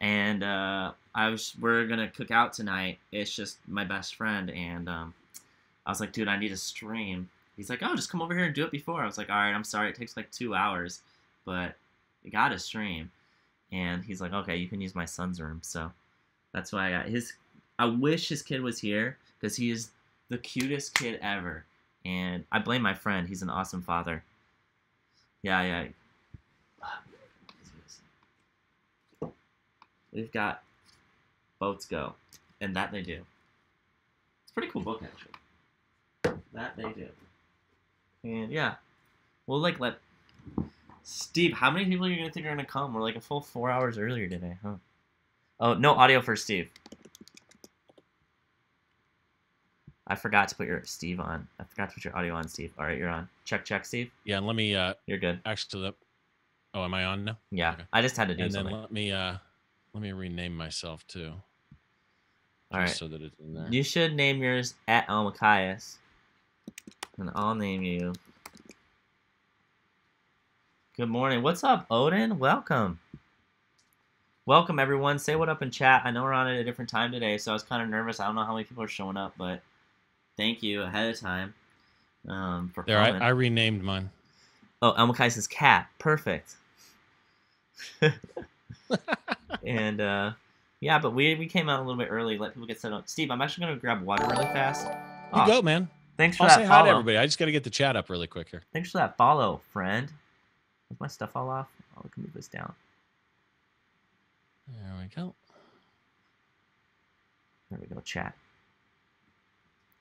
and uh, I was we're gonna cook out tonight. It's just my best friend, and um, I was like, dude, I need a stream. He's like, oh, just come over here and do it before. I was like, all right, I'm sorry, it takes like two hours, but you got to stream. And he's like, okay, you can use my son's room. So that's why I got his. I wish his kid was here because he is the cutest kid ever. And I blame my friend. He's an awesome father. Yeah, yeah. We've got Boats Go, and that they do. It's a pretty cool book, actually. That they do. And yeah, we'll like let Steve. How many people are you gonna think are gonna come? We're like a full four hours earlier today, huh? Oh, no audio for Steve. I forgot to put your Steve on. I forgot to put your audio on, Steve. All right, you're on. Check, check, Steve. Yeah, and let me. uh You're good. Actually, the. oh, am I on now? Yeah, Okay. I just had to do and something. then let me. uh Let me rename myself too. All right. So that it's in there. You should name yours at Elmakias. And I'll name you. Good morning. What's up, Odin? Welcome. Welcome, everyone. Say what up in chat. I know we're on at a different time today, so I was kind of nervous. I don't know how many people are showing up, but thank you ahead of time um, for there, coming. I, I renamed mine. Oh, Elmakai says cat. Perfect. and uh, yeah, but we we came out a little bit early. Let people get set up. Steve, I'm actually gonna grab water really fast. You Oh, go, man. Thanks for I'll that say follow. hi to everybody. I just got to get the chat up really quick here. Thanks for that follow, friend. Is my stuff all off? Oh, we can move this down. There we go. There we go. Chat.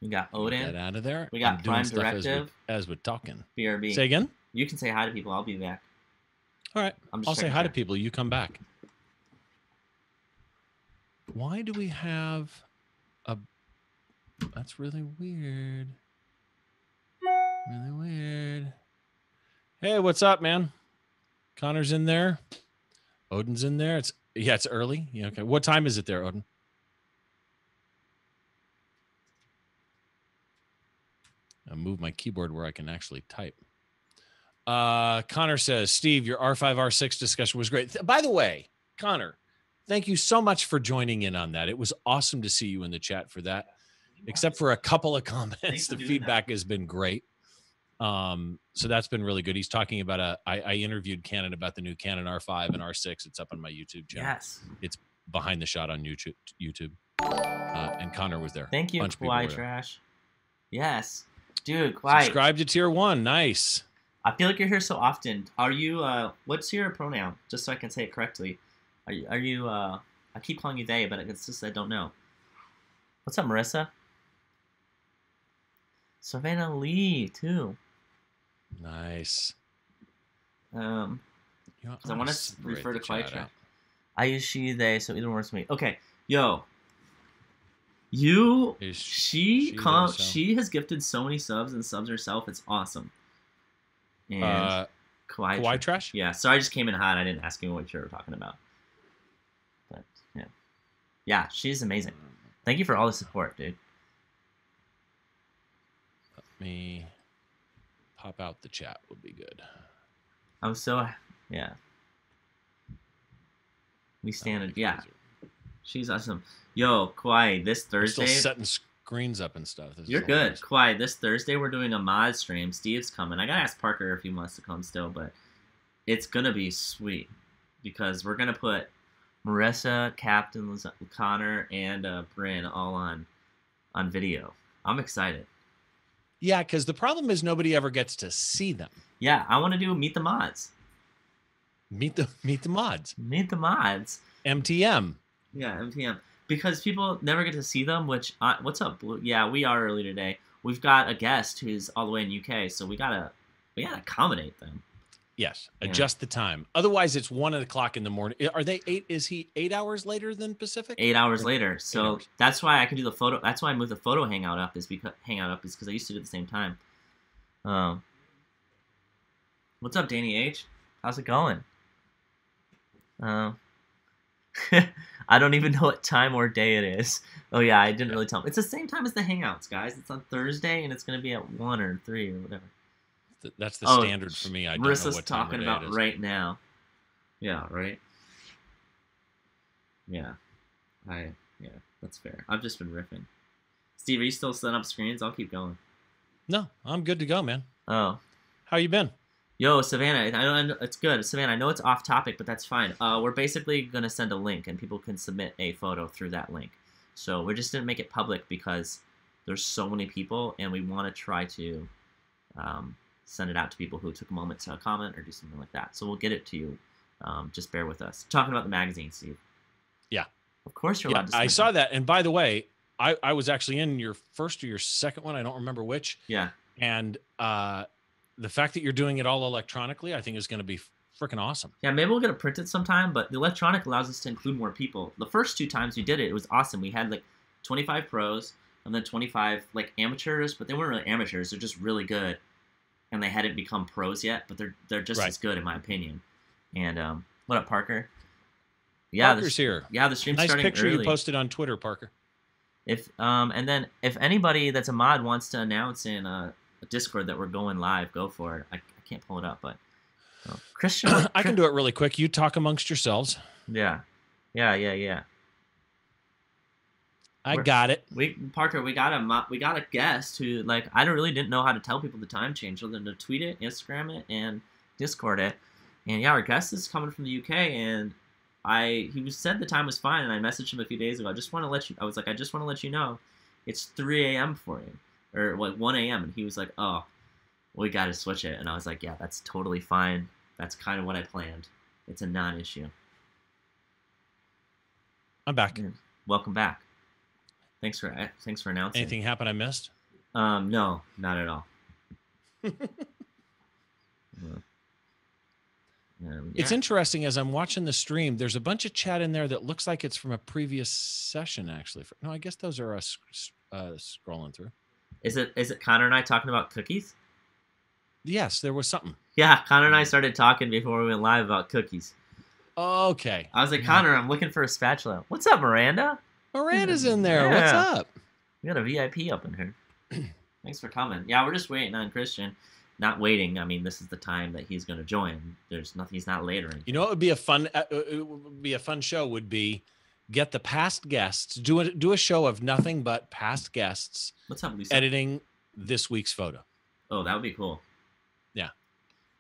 We got Odin, that out of there. We got I'm doing Prime stuff as we- Directive. as we're talking. BRB. Say again. you can say hi to people. I'll be back. All right. I'll say hi to people. You come back. Why do we have a? That's really weird. Really weird. Hey, what's up, man? Connor's in there. Odin's in there. It's yeah, it's early. Yeah, okay. What time is it there, Odin? I move my keyboard where I can actually type. Uh, Connor says, Steve, your R5, R6 discussion was great. By the way, Connor, thank you so much for joining in on that. It was awesome to see you in the chat for that. Except for a couple of comments, the doing feedback has been great. Um, so that's been really good. He's talking about a. I, I interviewed Canon about the new Canon R5 and R6. It's up on my YouTube channel. Yes. It's behind the shot on YouTube. YouTube. Uh, and Connor was there. Thank you, Bunch of people Kawhi were there. Trash. Yes. Dude, Kawhi. Subscribe to tier one. Nice. I feel like you're here so often. Are you, uh, what's your pronoun? Just so I can say it correctly. Are you, are you, uh, I keep calling you they, but it's just I don't know. What's up, Marissa? Savannah Lee, too. Nice. Um, You know, 'Cause I s- separate refer to Quiet I use she, they, so either works for me. Okay, yo. You, she, she, com- so. she has gifted so many subs and subs herself. It's awesome. And Uh, Kawhi, Hawaii trash? Yeah, so I just came in hot. I didn't ask you what you were talking about. But yeah, yeah, she's amazing. Thank you for all the support, dude. Let me pop out the chat would be good. I'm so yeah. We stand Oh, Yeah, she's awesome. Yo, Kawhi, this Thursday. setting screens up and stuff. This You're good, hilarious. Kawhi. This Thursday we're doing a mod stream. Steve's coming. I gotta ask Parker if he wants to come still, but it's gonna be sweet because we're gonna put Marissa, Captain Connor, and uh, Bryn all on on video. I'm excited. Yeah, because the problem is nobody ever gets to see them. Yeah, I want to do meet the mods. Meet the meet the mods. Meet the mods. MTM. Yeah, MTM. Because people never get to see them. Which, uh, what's up, Blue? Yeah, we are early today. We've got a guest who's all the way in UK, so we gotta we gotta accommodate them. Yes. Yeah. Adjust the time. Otherwise, it's one o'clock in the morning. Are they eight? Is he eight hours later than Pacific? Eight hours later, so hours. that's why I can do the photo. That's why I moved the photo hangout up. Is because hangout up is because I used to do it at the same time. Um, what's up, Danny H? How's it going? Um, I don't even know what time or day it is. Oh yeah, I didn't really tell him. It's the same time as the hangouts, guys. It's on Thursday, and it's gonna be at one or three or whatever. That's the Oh, standard for me. I don't know Marissa's what talking about right now. Yeah, right. Yeah, I yeah, that's fair. I've just been riffing. Steve, are you still setting up screens? I'll keep going. No, I'm good to go, man. Oh, How you been? Yo, Savannah, I know it's good. Savannah, I know it's off topic, but that's fine. Uh, we're basically gonna send a link, and people can submit a photo through that link. So we just didn't make it public because there's so many people, and we want to try to um, send it out to people who took a moment to comment or do something like that. So we'll get it to you. Um, just bear with us. Talking about the magazine, Steve. Yeah. Of course you're Yeah, allowed to. I saw them. that. And by the way, I, I was actually in your first or your second one. I don't remember which. Yeah. And uh, the fact that you're doing it all electronically, I think is going to be freaking awesome. Yeah, maybe we'll get it printed sometime, but the electronic allows us to include more people. The first two times we did it, it was awesome. We had like 25 pros and then 25 like amateurs, but they weren't really amateurs. They're just really good, and they hadn't become pros yet, but they're they're just Right. as good in my opinion. And um, what up, Parker? Yeah, the, Parker's here. yeah, the stream's Nice starting picture early. you posted on Twitter, Parker. If um, and then if anybody that's a mod wants to announce in uh, Discord that we're going live, go for it. I, I can't pull it up, but uh, Christian, I can do it really quick. You talk amongst yourselves. Yeah, yeah, yeah, yeah. I We're- got it. We Parker, we got a we got a guest who like I don't really didn't know how to tell people the time change other than to tweet it, Instagram it, and Discord it. And yeah, our guest is coming from the UK, and I he was said the time was fine, and I messaged him a few days ago. I just want to let you. I was like, I just want to let you know, it's 3 a.m. for you, or like 1 a.m. And he was like, Oh, we got to switch it. And I was like, Yeah, that's totally fine. That's kind of what I planned. It's a non-issue. I'm back. Yeah. Welcome back. Thanks for eh, thanks for announcing. Anything happen I missed? Um, no, not at all. Yeah. Um, It's interesting as I'm watching the stream. There's a bunch of chat in there that looks like it's from a previous session. Actually, no, I guess those are us uh, scrolling through. Is it is it Connor and I talking about cookies? Yes, there was something. Yeah, Connor and I started talking before we went live about cookies. Okay, I was like, Connor, I'm looking for a spatula. What's up, Miranda? Miranda's in there. What's up? We got a VIP up in here. Thanks for coming. Yeah, we're just waiting on Christian. Not waiting. I mean, this is the time that he's going to join. There's nothing. He's not later. You know, what would be a fun. Uh, uh, it would be a fun show. Would be get the past guests do a do a show of nothing but past guests What's up, Lisa? editing this week's photo. Oh, that would be cool. Yeah.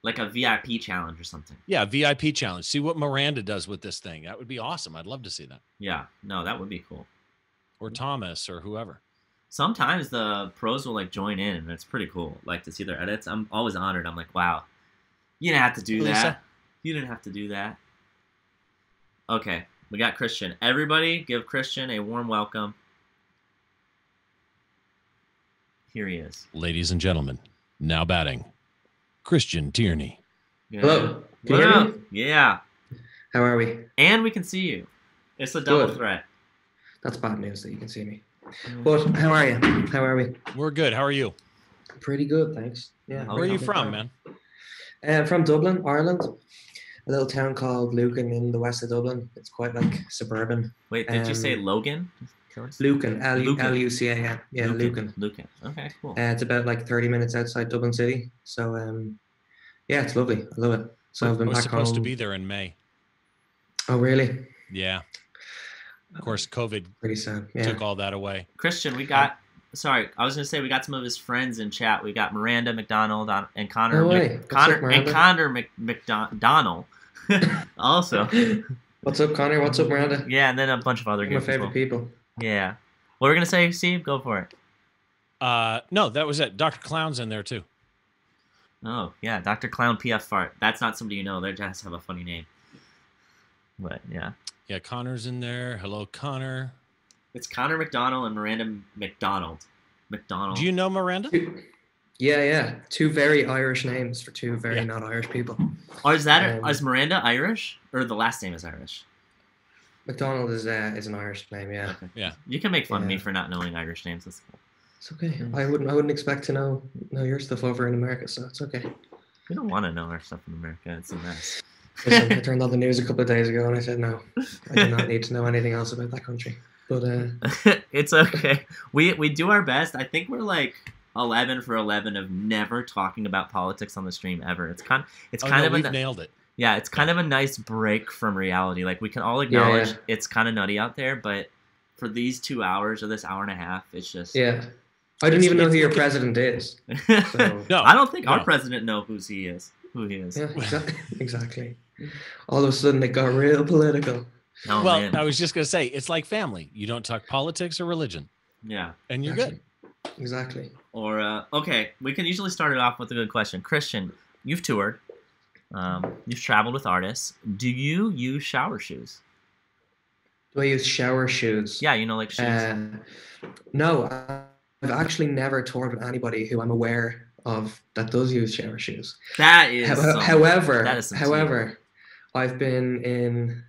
Like a VIP challenge or something. Yeah, VIP challenge. See what Miranda does with this thing. That would be awesome. I'd love to see that. Yeah. No, that would be cool. Or Thomas or whoever. sometimes the pros will like join in and it's pretty cool like to see their edits i'm always honored i'm like wow you didn't have to do Lisa? that you didn't have to do that okay we got christian everybody give christian a warm welcome here he is Ladies and gentlemen, now batting, Christian Tierney. Yeah. Hello. Can you hear me? yeah How are we? and we can see you it's a double Good. threat That's bad news that you can see me. But how are you? How are we? We're good. How are you? Pretty good, thanks. Yeah. Where are you from, fun. man? Uh, from Dublin, Ireland. A little town called Lucan in the west of Dublin. It's quite like suburban. wait did you say Um, logan Lucan, L Lucan. L U C A N. Yeah, Lucan. lucan okay cool Uh, it's about like 30 minutes outside Dublin City. So um, yeah, it's lovely. I love it. So I've been I been was back supposed to be there in May. Oh, really? Yeah. Of course, COVID Pretty sad. Yeah. took all that away. Christian, we got. Sorry, I was gonna say we got some of his friends in chat. We got Miranda McDonald and Connor, No. Mc, Connor up, and Connor Mc, McDonald. also, What's up, Connor? What's up, Miranda? yeah, and then a bunch of other My favorite people. people. Yeah. What we're gonna say, Steve? Go for it. Uh, no, that was it. Dr. Clown's in there too. Oh yeah, Dr. Clown PF Fart. That's not somebody you know. They just have a funny name. But yeah, Yeah, Connor's in there. Hello, Connor. It's Connor McDonald and Miranda McDonald. McDonald. Do you know Miranda? Yeah, yeah. Two very Irish names for two very Yeah. not Irish people. Or is that Um, is Miranda Irish or the last name is Irish? McDonald is uh, is an Irish name. Yeah, Okay. Yeah. You can make fun of me for not knowing Irish names. That's cool. it's okay. I wouldn't I wouldn't expect to know know your stuff over in America, so it's okay. We don't want to know our stuff in America. It's a mess. Listen, I turned on the news a couple of days ago and I said no, I do not need to know anything else about that country. But uh, it's okay. We we do our best. I think we're like eleven for eleven of never talking about politics on the stream ever. It's kind it's Oh, kind no, of we've an, nailed it. yeah, it's kind of a nice break from reality. Like we can all acknowledge yeah. it's kind of nutty out there, but for these two hours or this hour and a half, it's just Yeah. I didn't even know who your president is. So, No, I don't think our president know who he is. Who he is. yeah, exa- exactly. All of a sudden, it got real political. Oh well, man. I was just gonna say it's like family. You don't talk politics or religion, yeah. and you're good. Exactly. Exactly. Or uh, okay, we can usually start it off with a good question. Christian, you've toured, um, you've traveled with artists. Do you use shower shoes? Do I use shower shoes? Yeah, you know, like shoes. Uh, no, I've actually never toured with anybody who I'm aware of that does use shower shoes. that is. How- however, that is however, I've been in,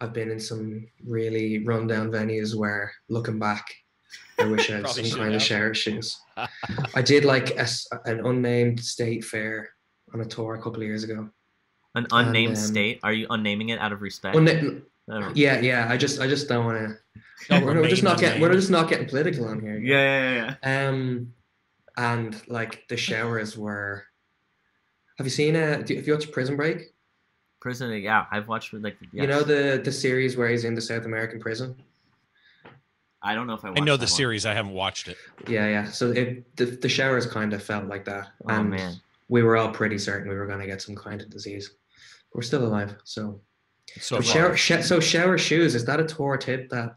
I've been in some really rundown venues where, looking back, I wish I had some should kind of have. shower shoes. I did like a s an unnamed state fair on a tour a couple of years ago. an unnamed um, state. Are you unnaming it out of respect? Unna- Uh, yeah, yeah. I just, I just don't want to. Don't We're, we're just not getting, we're just not getting political on here. yeah, yeah, yeah, yeah. Um, and like the showers were. Have you seen uh do, Have you watched Prison Break? Prison. Yeah, I've watched like. Yes. You know the the series where he's in the South American prison. I don't know if I. I know the one. series. I haven't watched it. Yeah, yeah. So it the, the showers kind of felt like that, Oh and man. we were all pretty certain we were going to get some kind of disease. We're still alive, so. So But shower, sh- so shower shoes is that a tour tip that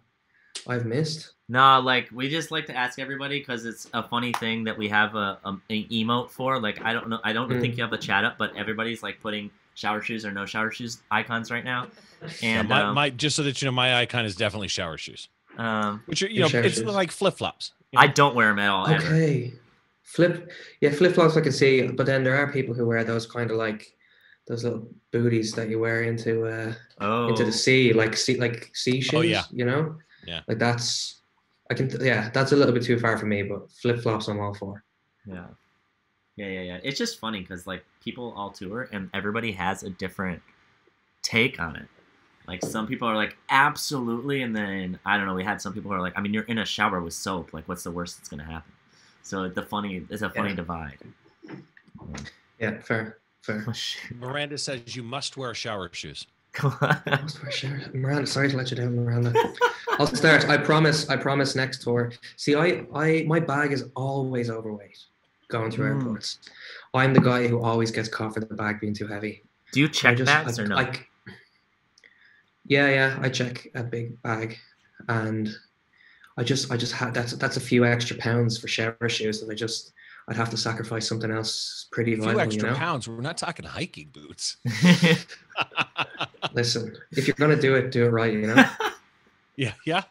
I've missed? Nah, like we just like to ask everybody because it's a funny thing that we have a, a an emote for. Like I don't know, I don't Mm. think you have the chat up, but everybody's like putting shower shoes or no shower shoes icons right now. Yeah, And my, um, my just so that you know, my icon is definitely shower shoes, um, which are you know it's shoes. like flip flops. I don't wear them at all. Ever. Okay. Flip, yeah, flip flops I can see, but then there are people who wear those kind of like those little booties that you wear into uh Oh, into the sea, like sea like sea shoes. Oh, yeah. you know. Yeah. Like that's, I can yeah, that's a little bit too far for me, but flip flops I'm all for. yeah, yeah, yeah, yeah. It's just funny because like people all tour and everybody has a different take on it. Like some people are like absolutely, and then I don't know. We had some people who are like, I mean, you're in a shower with soap. Like, what's the worst that's gonna happen? So the funny, it's a funny Yeah. divide. Yeah, fair, fair. Oh. Miranda says you must wear shower shoes. Come on. Must wear shower- Miranda, sorry to let you down, Miranda. I'll start. I promise. I promise. Next tour. See, I, I, my bag is always overweight. Going through Mm. airports, I'm the guy who always gets caught for the bag being too heavy. Do you check just- bags I- or no? I c- yeah, yeah. I check a big bag, and I just, I just had that's that's a few extra pounds for shower shoes that I just, I'd have to sacrifice something else pretty A few vital. extra you know. pounds. We're not talking hiking boots. Listen, if you're gonna do it, do it right. You know. Yeah, yeah.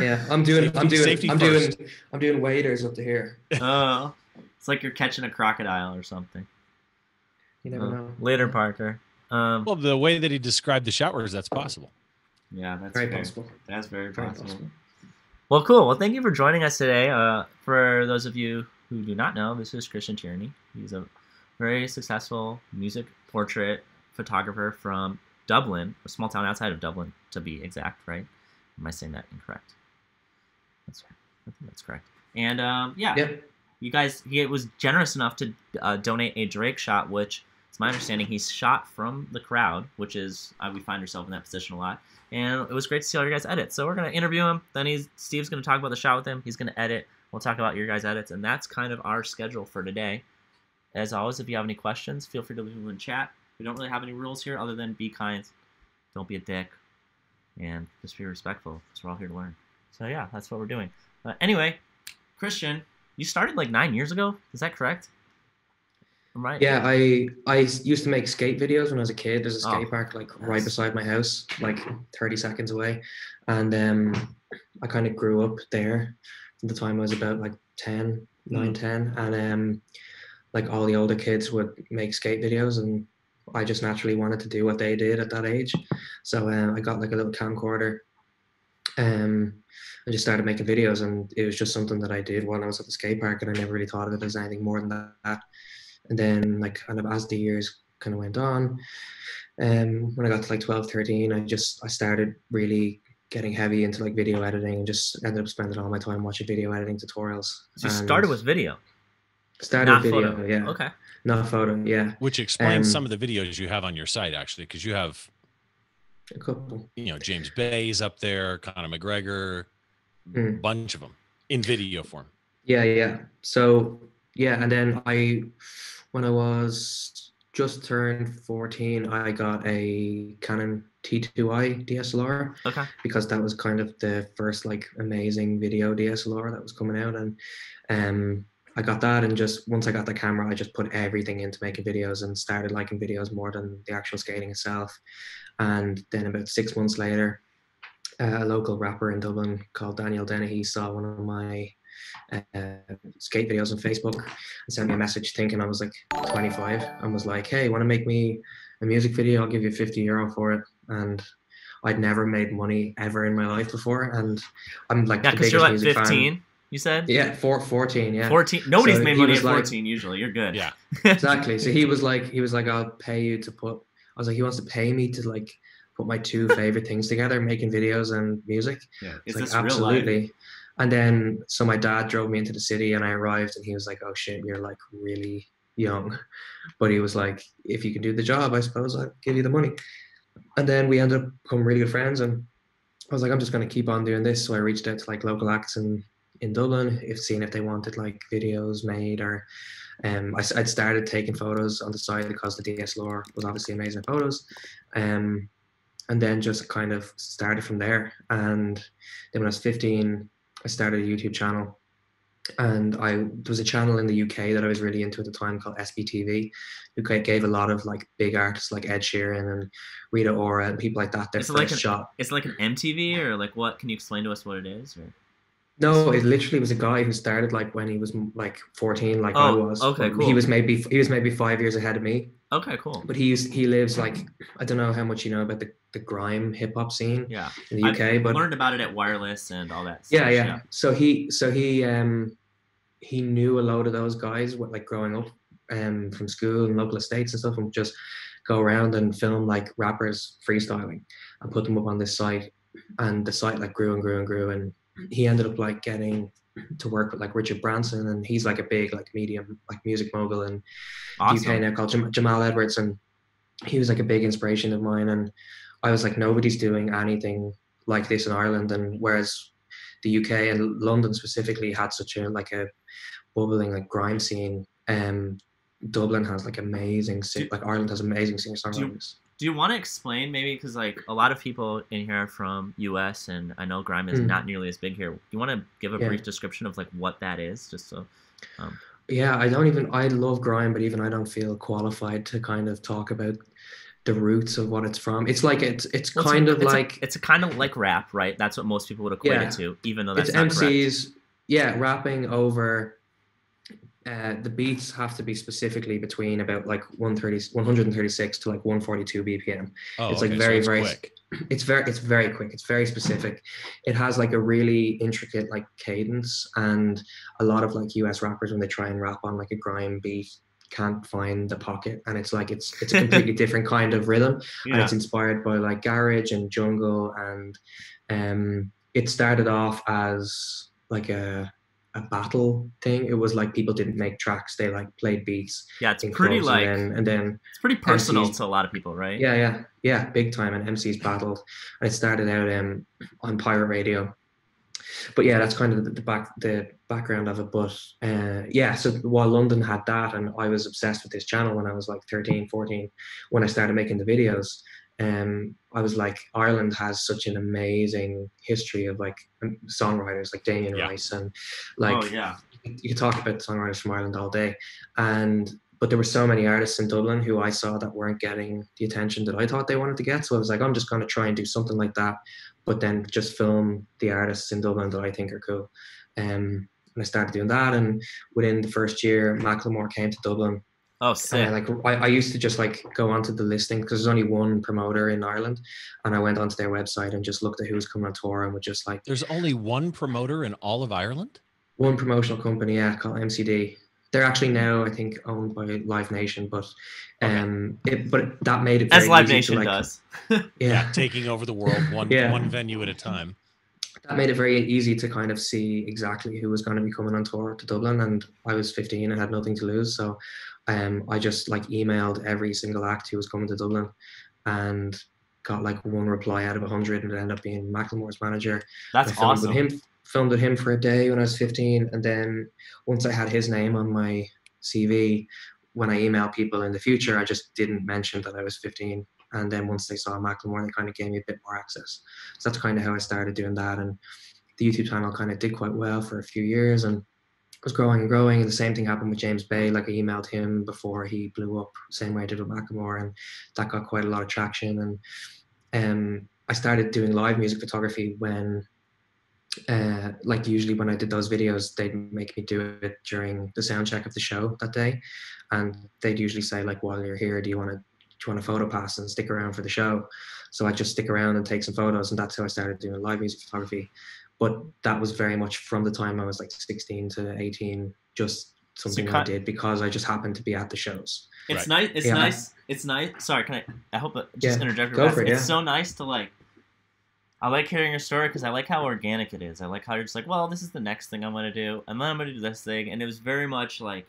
Yeah, I'm doing, I'm doing, I'm first. doing, I'm doing waders up to here. oh, it's like you're catching a crocodile or something. You never Oh, know. Later, Parker. Um, Well, the way that he described the showers, that's possible. yeah, that's Very very, possible. That's very, Very possible. possible. Well, cool. Well, thank you for joining us today. Uh, for those of you who do not know, this is Christian Tierney. He's a very successful music portrait photographer from Dublin, a small town outside of Dublin, to be exact. Right? Am I saying that incorrect? That's right. I think that's correct. And um, yeah, Yep. You guys, he was generous enough to uh, donate a Drake shot, which it's my understanding he's shot from the crowd, which is uh, we find ourselves in that position a lot. And it was great to see all your guys' edit. So we're gonna interview him. Then he's Steve's gonna talk about the shot with him. He's gonna edit. We'll talk about your guys' edits, and that's kind of our schedule for today. As always, if you have any questions, feel free to leave them in chat. We don't really have any rules here other than be kind, don't be a dick, and just be respectful because we're all here to learn. So yeah, that's what we're doing. Uh, anyway, Christian, you started like nine years ago. Is that correct? I'm right. Yeah, I I used to make skate videos when I was a kid. There's a Oh, skate park like right beside my house, like 30 seconds away, and um, I kind of grew up there. At the time I was about like 10, 9, 10, and um, like all the older kids would make skate videos, and I just naturally wanted to do what they did at that age. So um, I got like a little camcorder, um, and just started making videos, and it was just something that I did when I was at the skate park, and I never really thought of it as anything more than that. And then like kind of as the years kind of went on, um, when I got to like 12, 13, I just I started really getting heavy into like video editing and just ended up spending all my time watching video editing tutorials. So you started with video, started not video, photo. yeah. Okay. not photo. Yeah, Which explains Um, some of the videos you have on your site, actually, because you have, a couple. you know, James Bay's up there, Conor McGregor, Mm. bunch of them in video form. Yeah, yeah. So yeah, and then I, when I was just turned 14, I got a Canon T2i DSLR Okay. because that was kind of the first like amazing video DSLR that was coming out, and um, I got that, and just once I got the camera, I just put everything into making videos and started liking videos more than the actual skating itself. And then about six months later, a local rapper in Dublin called Daniel Dennehy saw one of my uh, skate videos on Facebook and sent me a message thinking I was like 25 and was like, hey, want to make me a music video? I'll give you 50 euro for it. And I'd never made money ever in my life before. And I'm like Yeah, because you're like 15. fan. You said. Yeah, four, 14, yeah. 14. Nobody's So made money was at like- 14 usually. You're good. Yeah. exactly. So he was like, he was like, I'll pay you to put. I was like, he wants to pay me to like put my two favorite things together, making videos and music. Yeah. It's like this real life? absolutely. And then so my dad drove me into the city, and I arrived, and he was like, "Oh shit, you're like really young," but he was like, "If you can do the job, I suppose I'll give you the money." And then we ended up becoming really good friends, and I was like, "I'm just going to keep on doing this." So I reached out to like local acts in in Dublin, if seeing if they wanted like videos made or. Um, I, would started taking photos on the side because the DSLR was obviously amazing photos, um, and then just kind of started from there. And then when I was 15, I started a YouTube channel. And I there was a channel in the UK that I was really into at the time called SBTV, who gave a lot of like big artists like Ed Sheeran and Rita Ora and people like that their first like shot. It's like an MTV or like what? Can you explain to us what it is? Or? No, it literally was a guy who started like when he was like 14, like I Oh, was. okay, cool. He was maybe he was maybe five years ahead of me, Okay, cool. but he used, he lives like I don't know how much you know about the, the grime hip hop scene Yeah. in the UK, but learned about it at Wireless and all that. yeah, stuff, yeah. So he, so he, um, he knew a load of those guys, what like growing up, um, from school and local estates and stuff, and just go around and film like rappers freestyling and put them up on this site, and the site like grew and grew and grew, and he ended up like getting to work with like Richard Branson, and he's like a big like medium like music mogul in Awesome. UK now called Jam- Jamal Edwards, and he was like a big inspiration of mine. And I was like, nobody's doing anything like this in Ireland, and whereas the UK and London specifically had such a like a bubbling like grime scene, um, Dublin has like amazing, Do- like Ireland has amazing singer songwriters. Do you want to explain maybe because like a lot of people in here are from U.S. and I know grime is Mm. not nearly as big here. Do you want to give a Yeah. brief description of like what that is, just so. Um, Yeah, I don't even. I love grime, but even I don't feel qualified to kind of talk about the roots of what it's from. It's like it's it's well, it's a- kind of it's a- like it's a kind of like rap, right? That's what most people would equate Yeah. it to, even though that's it's not correct. MCs, yeah, rapping over. Uh, the beats have to be specifically between about like 130, 136 to like 142 BPM. Oh, It's, like, okay, very, it's very- quick. It's very, it's very quick. It's very specific. It has like a really intricate like cadence, and a lot of like US rappers when they try and rap on like a grime beat can't find the pocket, and it's like it's it's a completely different kind of rhythm and it's inspired by like garage and jungle and um it started off as like a a battle thing. It was like people didn't make tracks. They like played beats Yeah, it's pretty like and then, and then it's pretty personal MCs to a lot of people, right? yeah yeah. Yeah big time. And mcs battled. And it started out um on pirate radio. But yeah that's kind of the, the back the background of it. But uh yeah so while london had that and i was obsessed with this channel when i was like 13 14 when i started making the videos um i was like ireland has such an amazing history of like um, songwriters like damien Yeah. rice and like oh yeah. you could talk about songwriters from Ireland all day, and but there were so many artists in Dublin who I saw that weren't getting the attention that I thought they wanted to get. So I was like, I'm just going to try and do something like that, but then just film the artists in Dublin that I think are cool. Um, and I started doing that, and within the first year, Macklemore came to Dublin. Oh, And sick. I, like I, I used to just like go onto the listing because there's only one promoter in Ireland, and I went onto their website and just looked at who was coming on tour and would just like There's only one promoter in all of Ireland. one promotional company, yeah, called MCD. They're actually now, I think, owned by Live Nation, but um, it, but that made it As Live easy Nation to, like, does. Yeah, taking over the world one Yeah. one venue at a time. that made it very easy to kind of see exactly who was going to be coming on tour to Dublin. And I was 15 and had nothing to lose. So um, I just like emailed every single act who was coming to Dublin and got like one reply out of a 100 and it ended up being Macklemore's manager. That's awesome. with him filmed with him for a day when I was 15 and then once I had his name on my CV when I email people in the future I just didn't mention that I was 15 and then once they saw Macklemore they kind of gave me a bit more access so that's kind of how I started doing that and the YouTube channel kind of did quite well for a few years and was growing and growing and the same thing happened with James Bay like I emailed him before he blew up same way I did with Macklemore and that got quite a lot of traction and um I started doing live music photography when uh, like usually when I did those videos, they'd make me do it during the sound check of the show that day, and they'd usually say like, "While you're here, do you want to do you want a photo pass and stick around for the show?" So I just stick around and take some photos, and that's how I started doing live music photography. But that was very much from the time I was like 16 to 18, just something I did because I just happened to be at the shows. It's Right. nice. It's Yeah. nice. It's nice. Sorry, can I? I hope it just Yeah, interject. go for fast. it, It's so nice to like. I like hearing your story because I like how organic it is. I like how you're just like, well, this is the next thing I'm gonna do, and then I'm gonna do this thing, and it was very much like,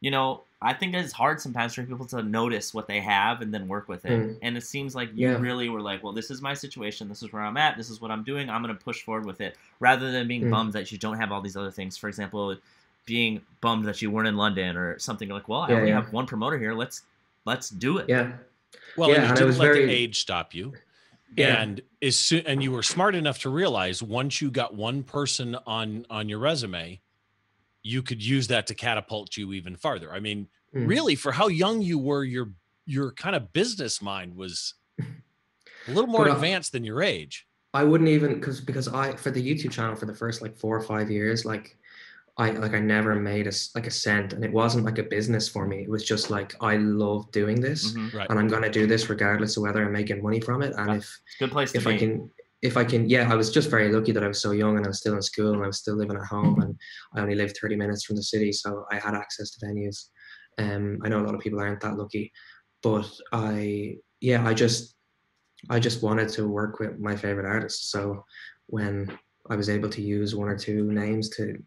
you know, I think it's hard sometimes for people to notice what they have and then work with it. Mm. And it seems like you Yeah. really were like, well, this is my situation. This is where I'm at. This is what I'm doing. I'm gonna push forward with it, rather than being Mm. bummed that you don't have all these other things. For example, being bummed that you weren't in London or something like, well, I Yeah, only yeah. have one promoter here. Let's let's do it. Yeah, Well, Yeah, and you and didn't was let very- the age stop you. Yeah. And as soon and you were smart enough to realize once you got one person on on your resume, you could use that to catapult you even farther. I mean, Mm. really, for how young you were, your your kind of business mind was a little more But, uh, advanced than your age. I wouldn't even because because I for the YouTube channel for the first like four or five years, like I like I never made a s- like a cent, and it wasn't like a business for me. It was just like I love doing this, Mhm. Right. and I'm gonna do this regardless of whether I'm making money from it. And Yeah. if Good place to if be. I can if I can, yeah, I was just very lucky that I was so young and I was still in school and I was still living at home, and I only lived 30 minutes from the city, so I had access to venues. Um, I know a lot of people aren't that lucky, but I yeah, I just I just wanted to work with my favorite artists. So when I was able to use one or two names to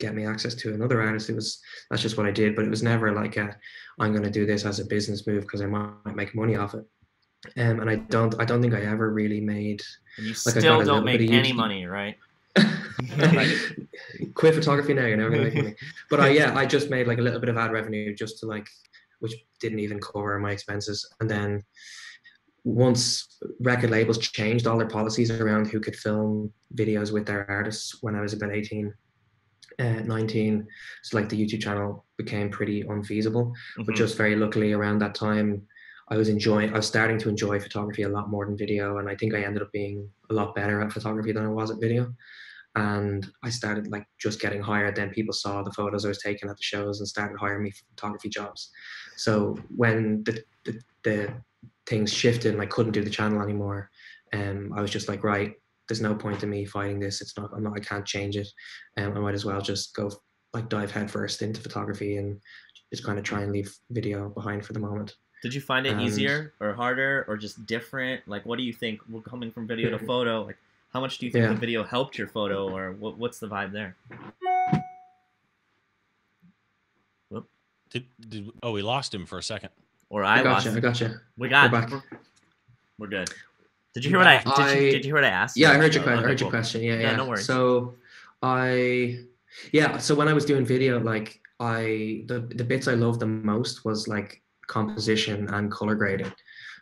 get me access to another artist, it was that's just what I did. But it was never like a I'm going to do this as a business move because I might make money off it. Um, and I don't I don't think I ever really made and you like still don't make any money, right? Queer photography now. You're never gonna make money. But I yeah, I just made like a little bit of ad revenue just to like, which didn't even cover my expenses. And then once record labels changed all their policies around who could film videos with their artists when I was about 18, uh, 19, so like the YouTube channel became pretty unfeasible. But Mhm. just very luckily around that time, I was enjoying, I was starting to enjoy photography a lot more than video. And I think I ended up being a lot better at photography than I was at video. And I started like just getting hired. Then people saw the photos I was taking at the shows and started hiring me for photography jobs. So when the, the, the things shifted and I couldn't do the channel anymore, um, I was just like, right, there's no point in me fighting this. It's not, I'm not, I can't change it. Um, I might as well just go like dive headfirst into photography and just kind of try and leave video behind for the moment. Did you find it And- easier or harder or just different? Like, what do you think? Well, coming from video to Mhm. photo, like, how much do you think Yeah. the video helped your photo, or what, what's the vibe there? Did, did, oh, we lost him for a second. Or I, I lost. gotcha. I gotcha. We got. We're back. We're, we're good. Did you hear what I? Did you, did you hear what I asked? Yeah, I heard your Oh, question. I okay, heard your question. Yeah, Yeah, yeah. no worries. So, I, yeah. So when I was doing video, like I, the the bits I loved the most was like composition and color grading,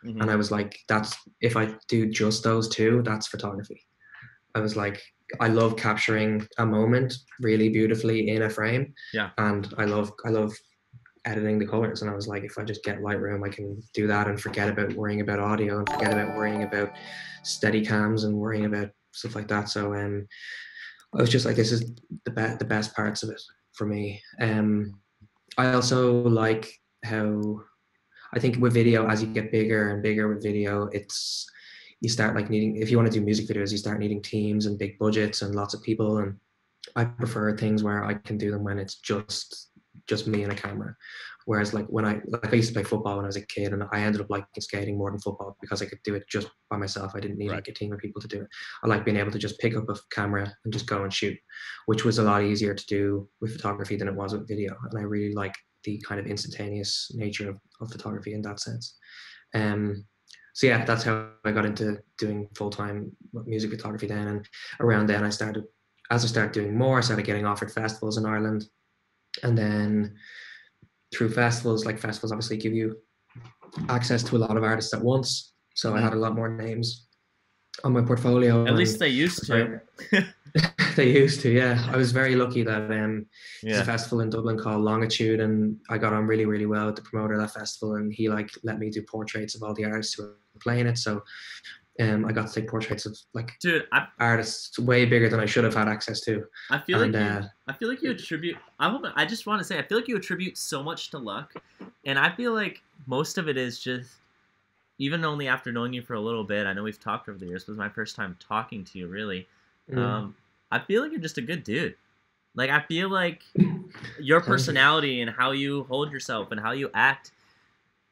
Mhm. and I was like, that's if I do just those two, that's photography. I was like, I love capturing a moment really beautifully in a frame. Yeah. And I love I love editing the colors. And I was like, if I just get Lightroom, I can do that and forget about worrying about audio and forget about worrying about steady cams and worrying about stuff like that. So um I was just like, this is the best the best parts of it for me. Um I also like how I think with video, as you get bigger and bigger with video, it's you start like needing if you want to do music videos, you start needing teams and big budgets and lots of people. And I prefer things where I can do them when it's just just me and a camera. Whereas like when I like I used to play football when I was a kid, and I ended up liking skating more than football because I could do it just by myself. I didn't need Right. like a team of people to do it. I like being able to just pick up a camera and just go and shoot, which was a lot easier to do with photography than it was with video. And I really like the kind of instantaneous nature of, of photography in that sense. Um, so yeah, that's how I got into doing full time music photography then. And around then, I started as I started doing more, I started getting offered festivals in Ireland, and then through festivals, like festivals obviously give you access to a lot of artists at once. So I had a lot more names on my portfolio. At least they used to. they used to, yeah. I was very lucky that um, there's a festival in Dublin called Longitude, and I got on really, really well with the promoter of that festival, and he like let me do portraits of all the artists who were playing it. So um, I got to take portraits of like Dude, I, artists way bigger than I should have had access to. I feel and like you, uh, I feel like you attribute. I hope. I just want to say I feel like you attribute so much to luck, and I feel like most of it is just. Even only after knowing you for a little bit, I know we've talked over the years. But it was my first time talking to you, really. Mm, Um, I feel like you're just a good dude. Like I feel like your personality and how you hold yourself and how you act,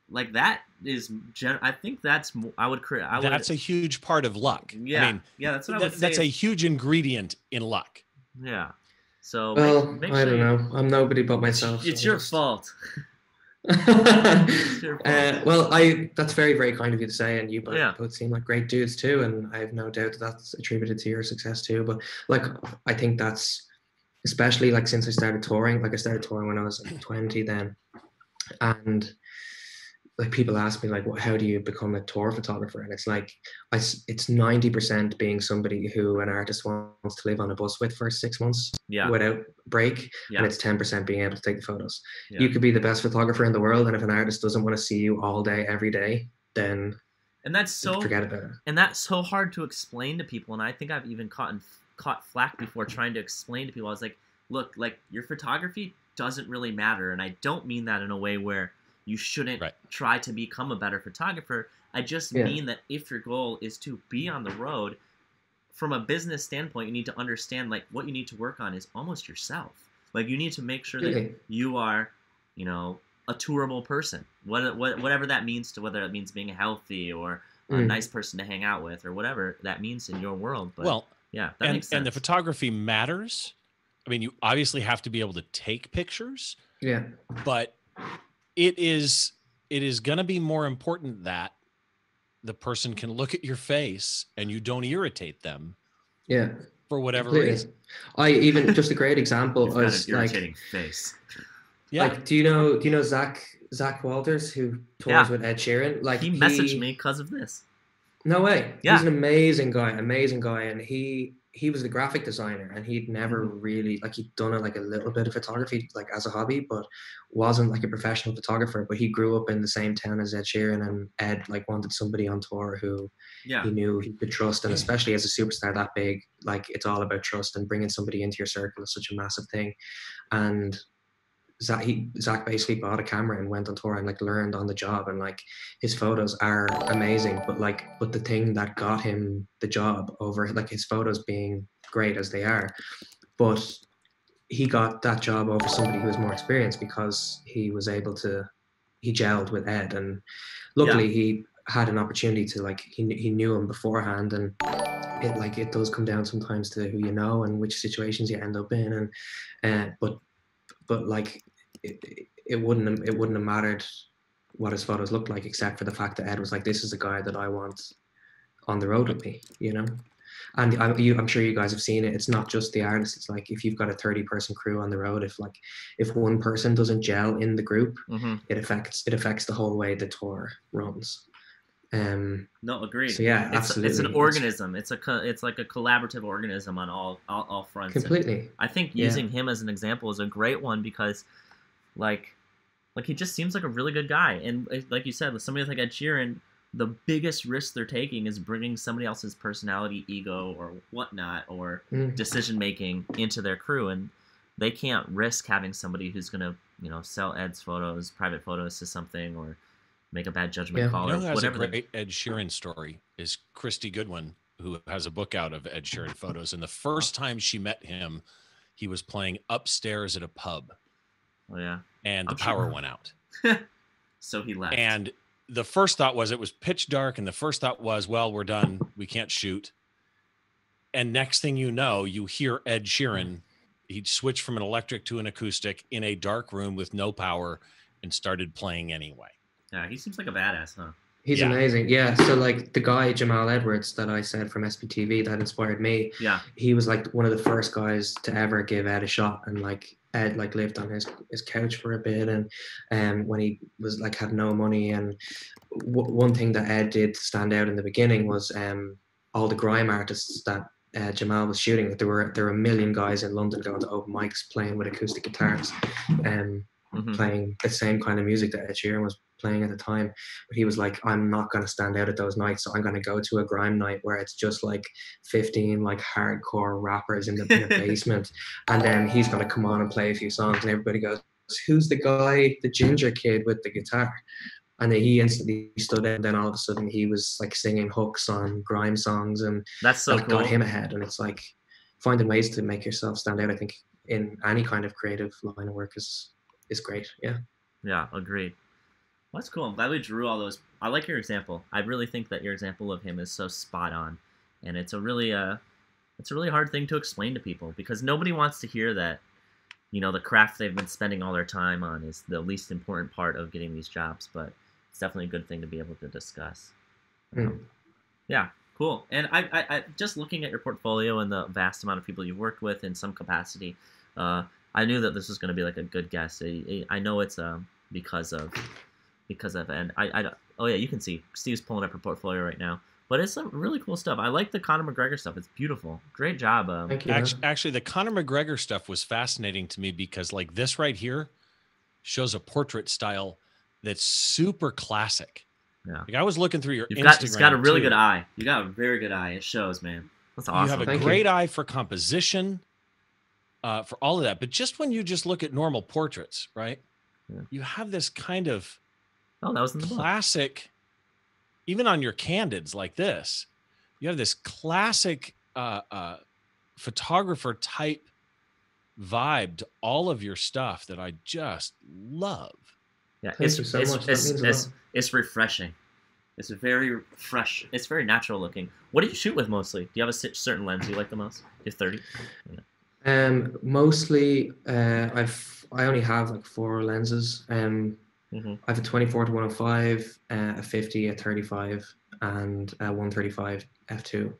like that is. Gen- I think that's. mo- I would create. I would. that's a huge part of luck. yeah. I mean, yeah, that's what I that- would say. that's a huge ingredient in luck. yeah. So well, make, make I don't you- know. I'm nobody but myself. it's so your just- fault. uh, well, I that's very very kind of you to say, and you both, Yeah. both seem like great dudes too, and I have no doubt that that's attributed to your success too. But like, I think that's especially like since I started touring. Like I started touring when I was like, 20 then, and like people ask me like, well, how do you become a tour photographer? And it's like, I s it's 90% being somebody who an artist wants to live on a bus with for six months yeah. without break, Yeah. and it's 10% being able to take the photos. Yeah. You could be the best photographer in the world, and if an artist doesn't want to see you all day, every day, then And that's so forget about it. and that's so hard to explain to people and i think i've even caught caught flack before trying to explain to people i was like look like your photography doesn't really matter and i don't mean that in a way where you shouldn't Right. try to become a better photographer i just Yeah. mean that if your goal is to be on the road from a business standpoint you need to understand like what you need to work on is almost yourself like you need to make sure that Really? you are you know a tourable person what, what whatever that means to whether it means being healthy or a Mm. nice person to hang out with or whatever that means in your world but well, yeah that and, makes sense and the photography matters. I mean, you obviously have to be able to take pictures, Yeah. but it is it is going to be more important that the person can look at your face and you don't irritate them Yeah. for whatever completely. reason. I even just a great example You've was like irritating face Yeah. like do you know do you know Zach Zach Walters who tours Yeah. with Ed Sheeran? Like he messaged me because of this No way. Yeah. He's an amazing guy, amazing guy, and he he was the graphic designer, and he'd never Mm-hmm. really like he'd done it like a little bit of photography like as a hobby, but wasn't like a professional photographer. But he grew up in the same town as Ed Sheeran, and Ed like wanted somebody on tour who yeah he knew he could trust, and especially as a superstar that big, like it's all about trust and bringing somebody into your circle is such a massive thing, and. Zach, he, Zach basically bought a camera and went on tour and like learned on the job. And like his photos are amazing but like but the thing that got him the job over like his photos being great as they are but he got that job over somebody who was more experienced because he was able to he gelled with ed. And luckily he had an opportunity to like he, he knew him beforehand. And it like it does come down sometimes to who you know and which situations you end up in. And uh, but but like it, it- it wouldn't have, it wouldn't have mattered what his photos looked like except for the fact that Ed was like this is a guy that I want on the road with me you know? And I, you, I'm sure you guys have seen it. It's not just the artist it's like if you've got a 30 person crew on the road if like if one person doesn't gel in the group hmm it affects it affects the whole way the tour runs. Um no agreed. so yeah it's, absolutely. It's an organism. It's a co- it's like a collaborative organism on all all, all fronts. And- completely. I think Yeah. using him as an example is a great one because, like, like he just seems like a really good guy, and like you said, with somebody like Ed Sheeran, the biggest risk they're taking is bringing somebody else's personality, ego, or whatnot, or Mm. decision making into their crew, and they can't risk having somebody who's gonna, you know, sell Ed's photos, private photos to something, or make a bad judgment Yeah. call, You know or who has a whatever. they- great Ed Sheeran story is Christie Goodwin, who has a book out of Ed Sheeran photos. And the first time she met him, he was playing upstairs at a pub. Oh yeah. and the I'm power sure. went out. So he left. And the first thought was it was pitch dark, and the first thought was, well, we're done. We can't shoot. And next thing you know, you hear Ed Sheeran. He'd switched from an electric to an acoustic in a dark room with no power and started playing anyway. yeah, he seems like a badass, huh? He's Yeah. amazing. Yeah. So like the guy Jamal Edwards that I said from SBTV that inspired me, Yeah. he was like one of the first guys to ever give Ed a shot and like Ed like lived on his, his couch for a bit and um when he was like had no money and w- one thing that Ed did stand out in the beginning was um all the grime artists that uh, Jamal was shooting there were there were a million guys in London going to open mics playing with acoustic guitars um Mhm. playing the same kind of music that Ed Sheeran was playing at the time. But he was like, I'm not going to stand out at those nights, so I'm going to go to a grime night where it's just like 15 like hardcore rappers in the, in the basement, and then he's going to come on and play a few songs, and everybody goes, "Who's the guy, the ginger kid with the guitar?" And then he instantly stood out, and then all of a sudden he was like singing hooks on grime songs, and That's so that cool. got him ahead. And it's like finding ways to make yourself stand out. I think in any kind of creative line of work is is great. Yeah. Yeah, agreed. Well, that's cool. I'm glad we drew all those. I like your example. I really think that your example of him is so spot on, and it's a really uh, it's a really hard thing to explain to people because nobody wants to hear that. You know, the craft they've been spending all their time on is the least important part of getting these jobs, but it's definitely a good thing to be able to discuss. Mm. Yeah, cool. And I, I, I just looking at your portfolio and the vast amount of people you've worked with in some capacity, uh, I knew that this was going to be like a good guess. I, I I know it's um because of because of and I, I oh yeah you can see Steve's pulling up her portfolio right now, but it's some really cool stuff. I like the Conor McGregor stuff. It's beautiful. Great job. Um, Thank you. Actually, actually, the Conor McGregor stuff was fascinating to me because, like, this right here shows a portrait style that's super classic. Yeah. Like, I was looking through your You've Instagram. got it's got a really too. good eye. You got a very good eye. It shows, man. That's awesome. You have a Thank you. great eye for composition, uh, for all of that. But just when you just look at normal portraits, right? Yeah. You have this kind of oh, that was in book. classic, even on your candids like this, you have this classic uh, uh, photographer type vibe to all of your stuff that I just love. Yeah, Thank it's so it's, it's, it's, lot. it's refreshing. It's very fresh. It's very natural looking. What do you shoot with mostly? Do you have a certain lens you like the most? You're 30. Um, mostly, uh, I've I only have like four lenses. Um, hmm I have a 24 to 105, uh, a 50, a 35, and a 135 f2.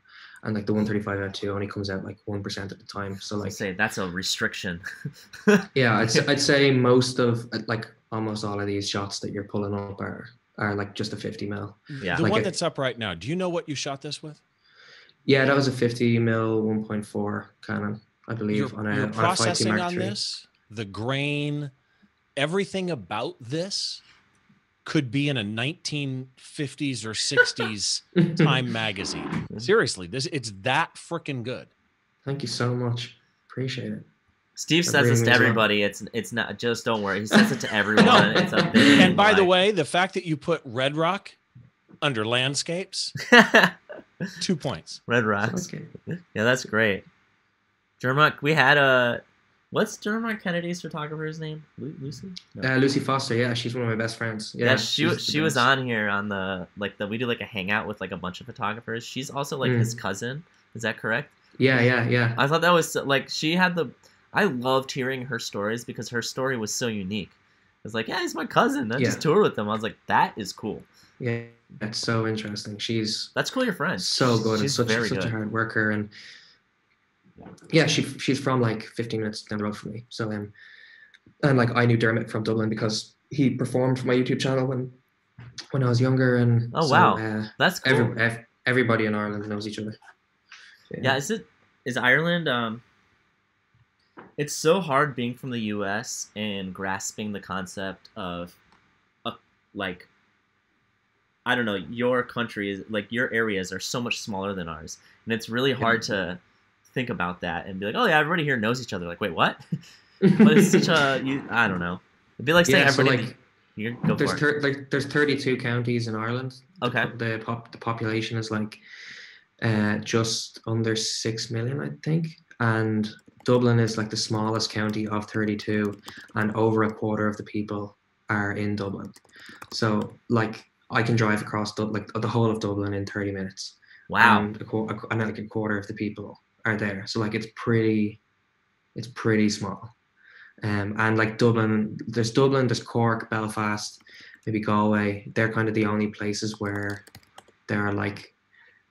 And like the 135 f2 only comes out like one percent at the time. So Like like say that's a restriction. yeah, I'd, s- I'd say most of uh, like almost all of these shots that you're pulling up are are like just a 50 mil. Yeah. The Like one a- that's up right now. Do you know what you shot this with? Yeah, that was a 50 mil 1.4 Canon, I believe, You're, on a you're on a processing on this, the grain, everything about this could be in a 1950s or 60s Time magazine. Seriously, this it's that freaking good. Thank you so much. Appreciate it. Steve That says this to means a lot. everybody. It's it's not just don't worry. He says it to everyone. It's a big And by the way, the fact that you put Red Rock under landscapes, two points. Red Rocks. Okay. Yeah, that's great. Dermot, we had a what's Dermot Kennedy's photographer's name? Lu- Lucy. No. Uh, Lucy Foster, yeah, she's one of my best friends. Yeah, yeah, she was she was on here on the like the we do like a hangout with like a bunch of photographers. She's also like Mm. his cousin. Is that correct? Yeah, yeah, yeah. I thought that was like she had the. I loved hearing her stories because her story was so unique. It was like, yeah, he's my cousin. I just Yeah. toured with him. I was like, that is cool. Yeah, that's so interesting. She's That's cool. Your friend. so good and She's such, very such a hard worker. And yeah, she she's from like 15 minutes down the road from me. So um, and like I knew Dermot from Dublin because he performed for my YouTube channel when when I was younger. And Oh, so, wow. uh, That's cool. every, everybody in Ireland knows each other. Yeah, is it is Ireland um it's so hard being from the US and grasping the concept of a like I don't know, your country is like your areas are so much smaller than ours. And it's really hard to think about that and be like, "Oh yeah, everybody here knows each other." Like, "Wait, what?" but it's such a you, I don't know. It'd be like saying yeah, so everybody like go there's for it. thir- like there's 32 counties in Ireland. Okay. The pop the population is like uh, just under six million, I think, and Dublin is like the smallest county of 32, and over a quarter of the people are in Dublin. So like I can drive across like the whole of Dublin in 30 minutes. Wow. And, a, qu- and like a quarter of the people are there. So like it's pretty, it's pretty small. Um, and like Dublin, there's Dublin, there's Cork, Belfast, maybe Galway. They're kind of the only places where there are like,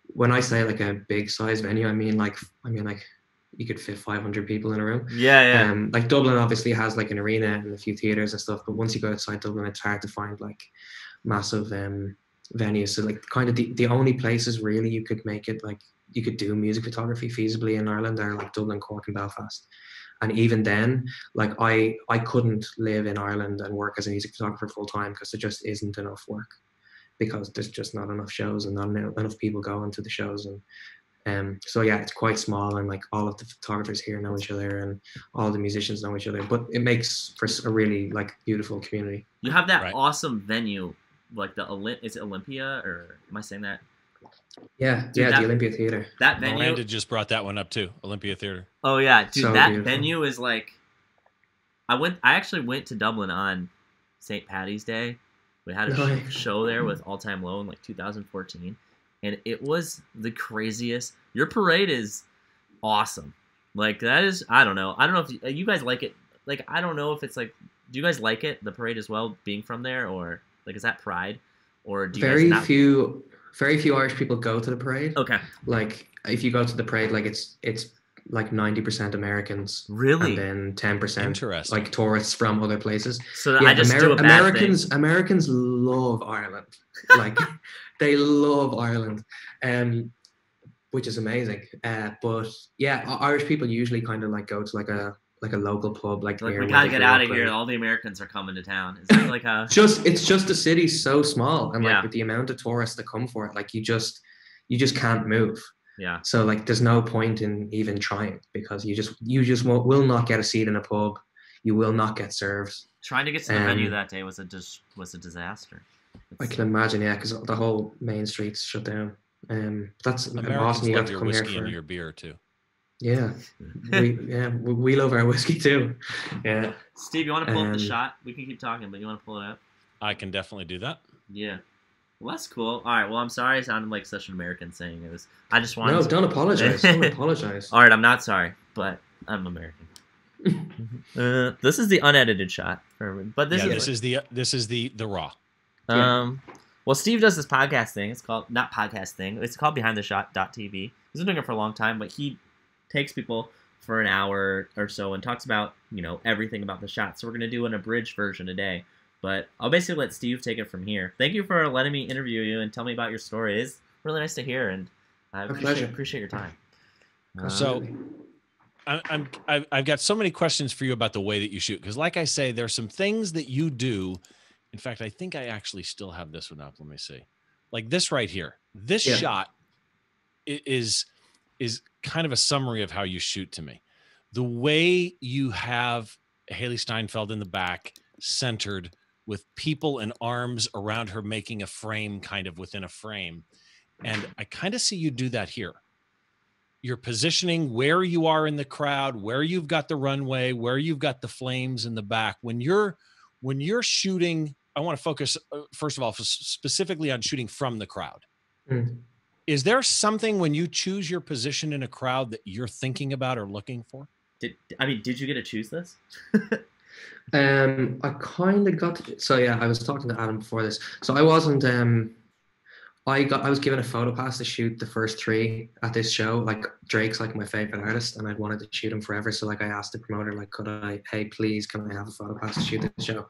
when I say like a big size venue, I mean like, I mean like, you could fit 500 people in a room. yeah, yeah. Um, like Dublin obviously has like an arena and a few theaters and stuff, but once you go outside Dublin, it's hard to find like massive um, venues. So like kind of the, the only places really you could make it like you could do music photography feasibly in Ireland are like Dublin, Cork, and Belfast. And even then, like I I couldn't live in Ireland and work as a music photographer full time because there just isn't enough work because there's just not enough shows and not enough enough people going to the shows and um so yeah it's quite small and like all of the photographers here know each other and all the musicians know each other but it makes for a really like beautiful community You have that Right. awesome venue, like the Olymp. Is it Olympia or am I saying that? Yeah Dude, yeah that- the Olympia Theatre That venue. Miranda just brought that one up too. Olympia Theater. Oh yeah, dude, So that beautiful. venue is like. I went. I actually went to Dublin on St. Patty's Day. We had a sh- show there with All Time Low in like 2014, and it was the craziest. Your parade is awesome. Like that is. I don't know. I don't know if you, you guys like it. Like I don't know if it's like. Do you guys like it? The parade as well, being from there, or like is that pride, or do you very guys not? few very few Irish people go to the parade Okay, like if you go to the parade like it's it's like 90% Americans really. and then 10% Interesting. like tourists from other places so that I just Ameri- do a bad Americans thing. Americans love Ireland. Like they love Ireland. Um which is amazing. Uh but yeah, Irish people usually kind of like go to like a like a local pub like, Like we gotta get out of here. All the Americans are coming to town. Is that like a just it's just a city so small and like Yeah. with the amount of tourists that come for it like you just you just can't move yeah? so like there's no point in even trying because you just you just won't, will not get a seat in a pub you will not get served Trying to get to the venue Um, that day was a dis- was a disaster. i can imagine yeah because the whole main streets shut down um that's Americans awesome you got love to your come here whiskey for and your beer too. Yeah we yeah we, we love our whiskey too yeah Steve, you want to pull up the um, shot? We can keep talking, but you want to pull it up? I can definitely do that. Yeah. Well, that's cool. All right. Well, I'm sorry. I sounded like such an American saying it was. I just wanted. no to... don't apologize don't apologize All right. I'm not sorry, but I'm American. uh, this is the unedited shot, for but this yeah, is this is the this is the the raw. Yeah. Um, well, Steve does this podcast thing. It's called not podcast thing. It's called Behind the Shot TV. He's been doing it for a long time, but he takes people for an hour or so and talks about you know everything about the shot. So we're gonna do an abridged version today. But I'll basically let Steve take it from here. Thank you for letting me interview you and tell me about your story. It's really nice to hear, and I appreciate, appreciate your time. Uh, So- I, I'm I've, I've got so many questions for you about the way that you shoot because, like I say, there's some things that you do. In fact, I think I actually still have this one up. Let me see, like this right here. This Yeah. shot i- is is kind of a summary of how you shoot to me. The way you have Hailee Steinfeld in the back, centered with people and arms around her, making a frame kind of within a frame, and I kind of see you do that here your positioning where you are in the crowd where you've got the runway where you've got the flames in the back when you're when you're shooting i want to focus uh, first of all specifically on shooting from the crowd Mm. Is there something when you choose your position in a crowd that you're thinking about or looking for Did I mean? Did you get to choose this? Um, I kind of got to, so yeah. I was talking to Adam before this, so I wasn't. Um, I got I was given a photo pass to shoot the first three at this show. Like Drake's like my favorite artist, and I'd wanted to shoot him forever. So like I asked the promoter, like, could I? Hey, please, can I have a photo pass to shoot the show?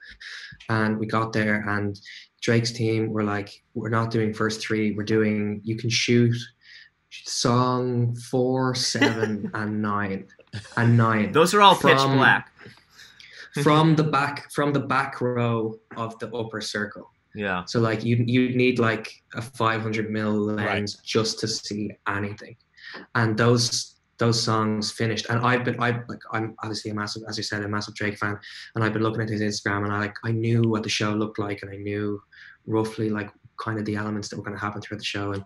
And we got there, and Drake's team were like, we're not doing first three. We're doing. You can shoot song four, seven, and nine, and nine Those are all pitch black. from the back from the back row of the upper circle. Yeah. So like you you need like a 500 mil lens just to see anything, and those those songs finished. And I've been I like I'm obviously a massive as you said a massive Drake fan, and I've been looking at his Instagram and I like I knew what the show looked like and I knew roughly like kind of the elements that were going to happen throughout the show and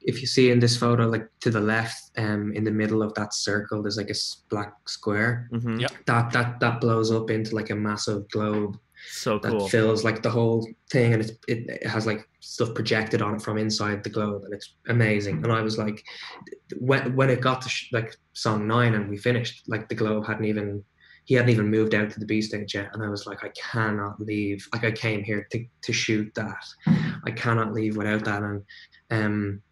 if you see in this photo, like to the left, um, in the middle of that circle, there's like a s- black square. Mhm. Yep. That that that blows up into like a massive globe So that cool. fills like the whole thing, and it's, it, it has like stuff projected on it from inside the globe, and it's amazing. And I was like, when when it got to sh- like song nine and we finished, like the globe hadn't even he hadn't even moved out to the B stage yet, and I was like, I cannot leave. Like I came here to to shoot that. I cannot leave without that, and um,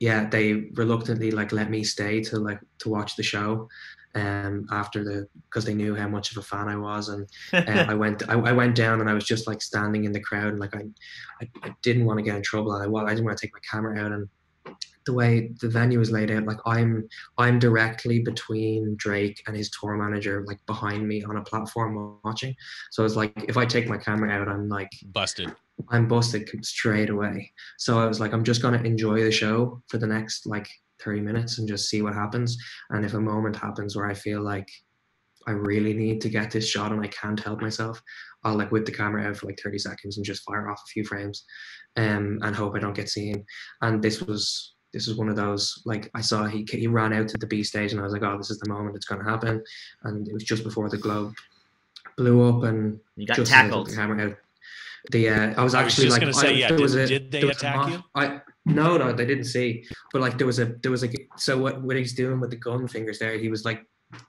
yeah, they reluctantly like let me stay to like to watch the show. Um, after the because they knew how much of a fan I was, and uh, I went I, I went down and I was just like standing in the crowd and like I I, I didn't want to get in trouble and I well I didn't want to take my camera out. And the way the venue is laid out like I'm I'm directly between Drake and his tour manager like behind me on a platform watching. So it's like if I take my camera out I'm like Busted. I'm busted straight away. So I was like I'm just gonna enjoy the show for the next like 30 minutes and just see what happens and if a moment happens where I feel like I really need to get this shot and I can't help myself, I'll like whip the camera out for like 30 seconds and just fire off a few frames um, and hope I don't get seen. And this was this was one of those like I saw he he ran out to the B stage and I was like, oh, this is the moment it's going to happen. And it was just before the globe blew up and you got just as I took tackled. the camera out. The uh, I was I was actually just like, gonna say, I- yeah, there did- was a- did they there was a attack you? I no, no, they didn't see. But like there was a there was a so what what he's doing with the gun fingers there, he was like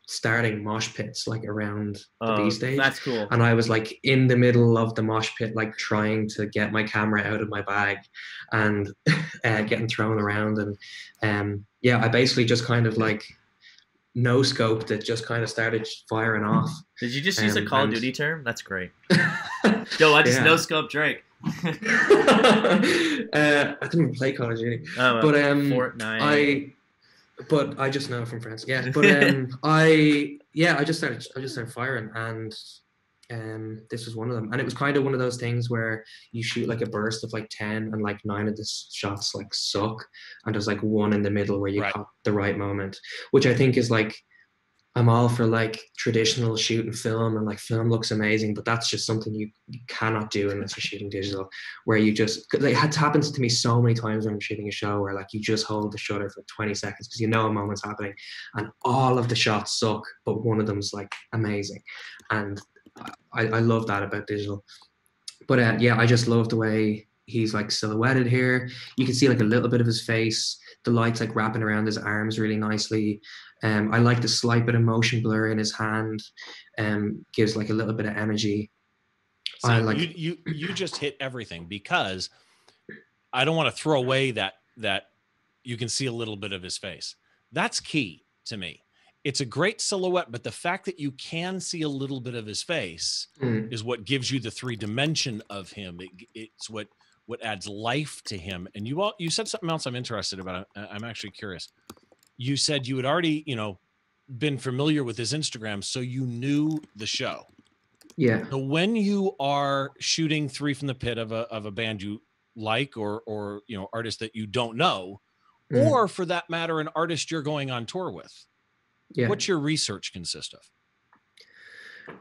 starting mosh pits like around the Oh, B stage. that's cool. And I was like in the middle of the mosh pit, like trying to get my camera out of my bag and uh, getting thrown around. And um, yeah, I basically just kind of like no scope that just kind of started firing off. Did you just use a um, Call of Duty term? That's great. Yo, I just Yeah. no scope Drake. uh, I didn't even play Call of Duty, Oh, but um, Fortnite. I, but I just know from friends. Yeah, but um, I yeah, I just started I just started firing, and um, this was one of them, and it was kind of one of those things where you shoot like a burst of like ten, and like nine of the shots like suck, and there's like one in the middle where you Right. caught the right moment, which I think is like. I'm all for like traditional shoot and film, and like film looks amazing, but that's just something you, cannot do unless you're shooting digital where you just 'cause it happens to me so many times when I'm shooting a show where like you just hold the shutter for 20 seconds because you know a moment's happening and all of the shots suck but one of them's like amazing and I, I love that about digital. But uh, yeah I just love the way he's like silhouetted here. You can see like a little bit of his face the lights like wrapping around his arms really nicely um, I like the slight bit of motion blur in his hand um, gives like a little bit of energy See, I like- you, you you just hit everything because I don't want to throw away that that you can see a little bit of his face. That's key to me. It's a great silhouette, but the fact that you can see a little bit of his face Mm. is what gives you the three dimension of him. It, it's what what adds life to him. And you all you said something else I'm interested about. I'm actually curious. You said you had already you know been familiar with his Instagram, so you knew the show. yeah So when you are shooting three from the pit of a of a band you like or or you know artist that you don't know, Mhm. or for that matter, an artist you're going on tour with, yeah what's your research consist of?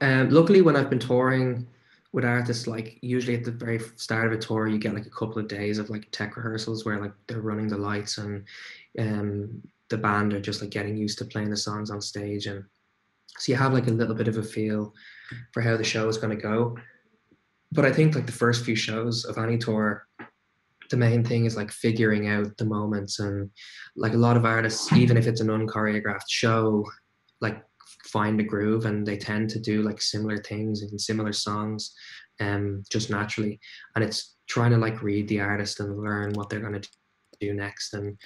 Um, luckily, when I've been touring with artists, like usually at the very start of a tour, you get like a couple of days of like tech rehearsals where like they're running the lights and um, the band are just like getting used to playing the songs on stage, and so you have like a little bit of a feel for how the show is going to go. But I think like the first few shows of any tour, the main thing is like figuring out the moments and like a lot of artists, even if it's an unchoreographed show, like find a groove and they tend to do like similar things and similar songs um just naturally and it's trying to like read the artist and learn what they're going to do next and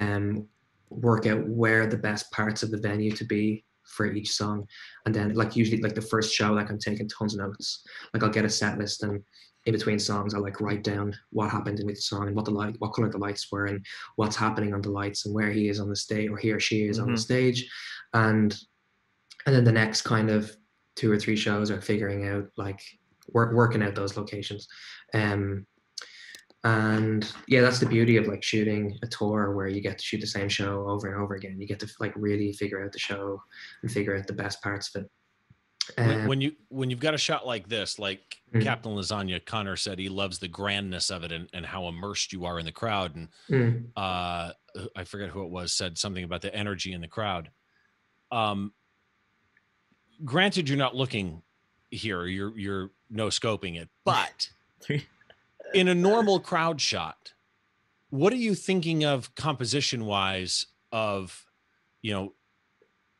um work out where the best parts of the venue to be for each song. And then like usually like the first show like i'm taking tons of notes. Like i'll get a set list and in between songs i'll like write down what happened in each song and what the light what color the lights were and what's happening on the lights and where he is on the stage or he or she is on the Mhm. stage. And and then the next kind of two or three shows are figuring out like work, working out those locations. Um and yeah that's the beauty of like shooting a tour where you get to shoot the same show over and over again you get to like really figure out the show and figure out the best parts of it when, Um, when you when you've got a shot like this, like Mm. Captain Lasagna, Connor said he loves the grandness of it and, and how immersed you are in the crowd. And mm, uh, I forget who it was said something about the energy in the crowd. Um, granted, you're not looking here; you're you're no scoping it, but in a normal crowd shot, what are you thinking of composition wise? Of you know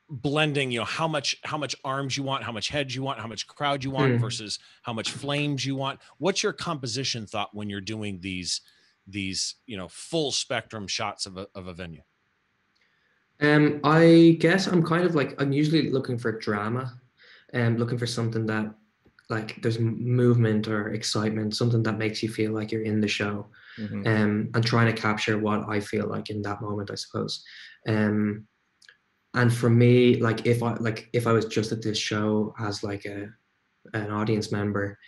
blending you know how much how much arms you want how much heads you want how much crowd you want Hmm. versus how much flames you want what's your composition thought when you're doing these these you know full spectrum shots of a, of a venue Um, I guess I'm kind of like I'm usually looking for drama, and looking for something that like there's movement or excitement, something that makes you feel like you're in the show, Mhm. um, and trying to capture what I feel like in that moment, I suppose. Um, and for me, like if I like if I was just at this show as like a an audience member,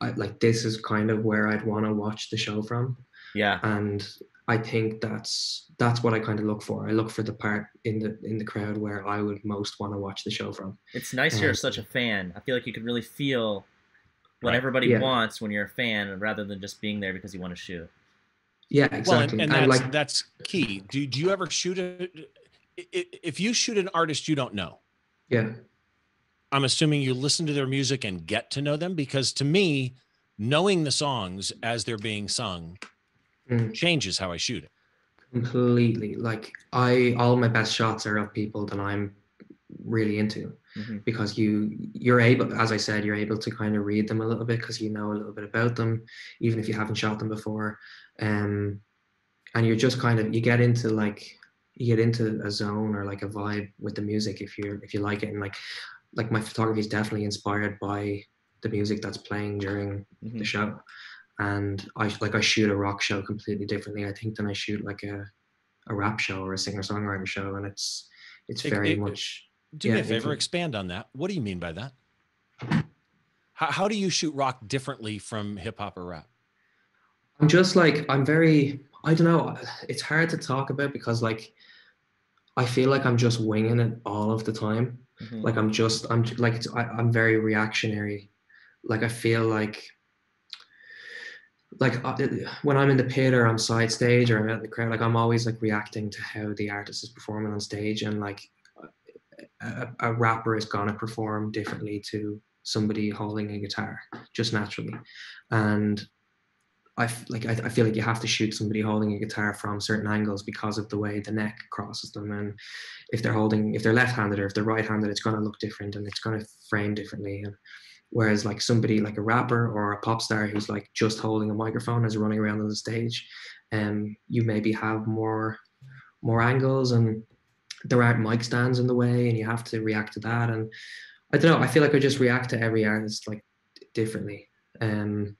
I like this is kind of where I'd want to watch the show from Yeah. and I think that's that's what I kind of look for. I look for the part in the in the crowd where I would most want to watch the show from. It's nice you're Um, such a fan. I feel like you can really feel what Right. everybody Yeah. wants when you're a fan rather than just being there because you want to shoot. Yeah, exactly. and, and and, that's like that's key do, do you ever shoot a i- i- if you shoot an artist you don't know yeah, i'm assuming you listen to their music and get to know them because to me knowing the songs as they're being sung mm, changes how i shoot it completely. Like I all my best shots are of people that I'm really into Mhm. because you you're able as I said you're able to kind of read them a little bit because you know a little bit about them even if you haven't shot them before um and you're just kind of you get into like you get into a zone or like a vibe with the music if you're if you like it and like like my photography is definitely inspired by the music that's playing during Mhm. the show and I like I shoot a rock show completely differently I think than I shoot like a a rap show or a singer songwriter show and it's it's It- very it- much Do me Yeah, a favor, expand on that. What do you mean by that? How, how do you shoot rock differently from hip hop or rap? I'm just like I'm very I don't know it's hard to talk about because like I feel like I'm just winging it all of the time Mhm. like I'm just I'm like it's, I, I'm very reactionary like I feel like like uh, when I'm in the pit or I'm side stage or I'm at the crowd like I'm always like reacting to how the artist is performing on stage and like a, a rapper is gonna perform differently to somebody holding a guitar just naturally. And I like I, I feel like you have to shoot somebody holding a guitar from certain angles because of the way the neck crosses them. And if they're holding if they're left-handed or if they're right-handed it's going to look different and it's going to frame differently. And whereas like somebody like a rapper or a pop star who's like just holding a microphone as running around on the stage um you maybe have more more angles and there aren't mic stands in the way and you have to react to that. And i don't know i feel like i just react to every artist like differently. Um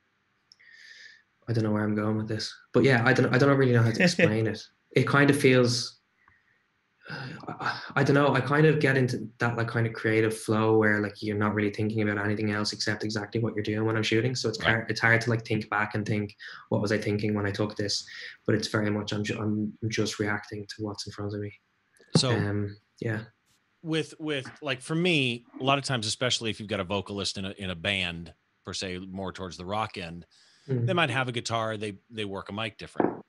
i don't know where i'm going with this but yeah i don't i don't really know how to explain it. It kind of feels I, I don't know i kind of get into that like kind of creative flow where like you're not really thinking about anything else except exactly what you're doing when i'm shooting so it's Right. hard it's hard to like think back and think what was i thinking when i took this but it's very much i'm, I'm, I'm just reacting to what's in front of me So um yeah with with like for me, a lot of times, especially if you've got a vocalist in a in a band per se, more towards the rock end, Mm. they might have a guitar, they they work a mic different.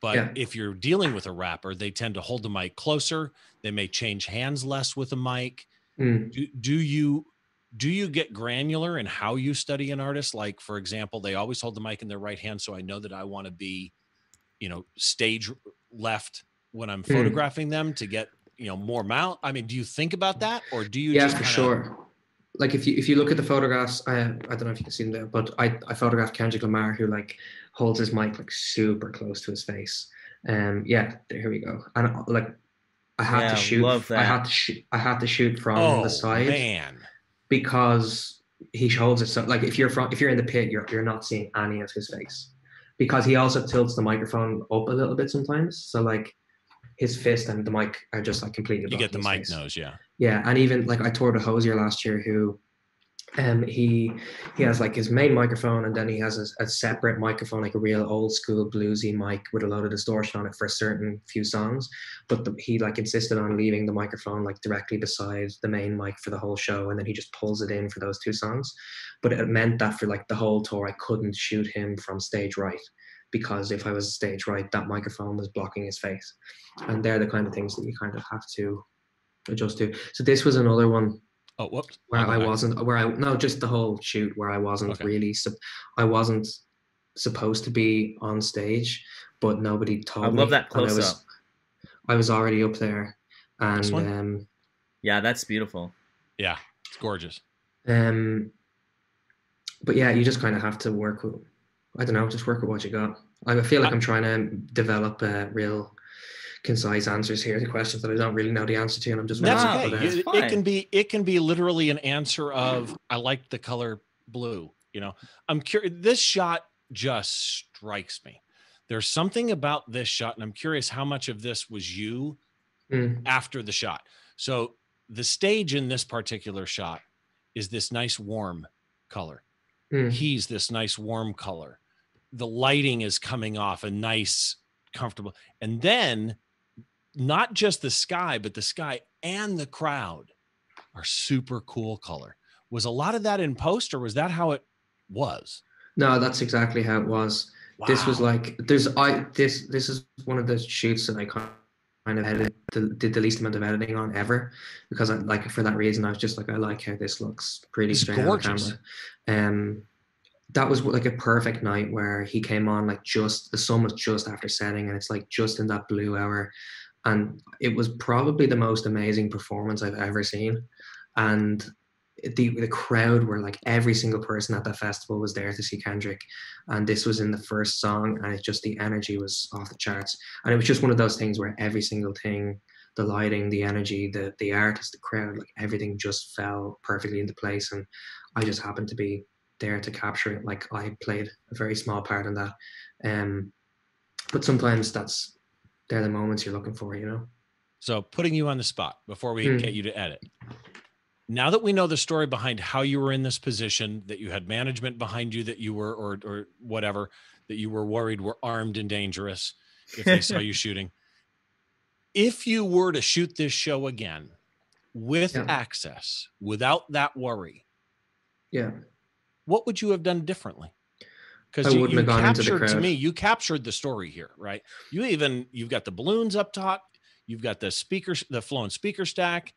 But Yeah. if you're dealing with a rapper, they tend to hold the mic closer. They may change hands less with a mic. Mm. do, do you do you get granular in how you study an artist like for example they always hold the mic in their right hand so i know that i want to be you know stage left when i'm Hmm. photographing them to get you know more mount i mean do you think about that or do you yeah just for sure like if you if you look at the photographs i i don't know if you can see them there but i i photographed kendrick lamar who like holds his mic like super close to his face. Um yeah there, here we go. And uh, like i had Yeah, to shoot love i had to shoot i had to shoot from oh the side man. because he holds it so like if you're from if you're in the pit you're you're not seeing any of his face. Because he also tilts the microphone up a little bit sometimes. So like his fist and the mic are just like completely you get the mic face. nose yeah. Yeah, and even like I toured a Hozier last year who um, he he has like his main microphone, and then he has a, a, separate microphone, like a real old school bluesy mic with a lot of distortion on it for a certain few songs. But the, he like insisted on leaving the microphone like directly beside the main mic for the whole show, and then he just pulls it in for those two songs. But it meant that for like the whole tour, I couldn't shoot him from stage right because if I was stage right, that microphone was blocking his face, and they're the kind of things that you kind of have to adjust to. So this was another one Oh, whoops. Where I wasn't, where I no, just the whole shoot where I wasn't okay. really, I wasn't supposed to be on stage, but nobody told me. I love that close I was, up. I was already up there, and um, yeah, that's beautiful. Yeah, it's gorgeous. Um, but yeah, you just kind of have to work with. I don't know, just work with what you got. I feel like I'm trying to develop a real concise answers here to questions that I don't really know the answer to, and I'm just that's okay. it can be it can be literally an answer of I like the color blue. You know, I'm curious. This shot just strikes me. There's something about this shot, and I'm curious how much of this was you mm. after the shot. So the stage in this particular shot is this nice warm color. Mm. He's this nice warm color. The lighting is coming off a nice, comfortable. And then not just the sky, but the sky and the crowd are super cool color. Was a lot of that in post, or was that how it was? No, that's exactly how it was. Wow. This was like there's I this this is one of the shoots that I kind of edited the, did the least amount of editing on ever because I like for that reason I was just like I like how this looks pretty it's straight gorgeous. on camera. Um, that was like a perfect night where he came on like just the sun was just after setting and it's like just in that blue hour and it was probably the most amazing performance I've ever seen. And the the crowd were like every single person at that festival was there to see Kendrick, and this was in the first song, and it just the energy was off the charts, and it was just one of those things where every single thing, the lighting, the energy, the the artist, the crowd, like everything just fell perfectly into place, and I just happened to be there to capture it. Like I played a very small part in that, um, but sometimes that's they're the moments you're looking for, you know? So putting you on the spot before we mm. get you to edit. Now that we know the story behind how you were in this position, that you had management behind you, that you were, or, or whatever, that you were worried were armed and dangerous if they saw you shooting. If you were to shoot this show again with yeah. access, without that worry, yeah, what would you have done differently? Because you, you captured to me you captured the story here right? You even you've got the balloons up top you've got the speakers the flown speaker stack.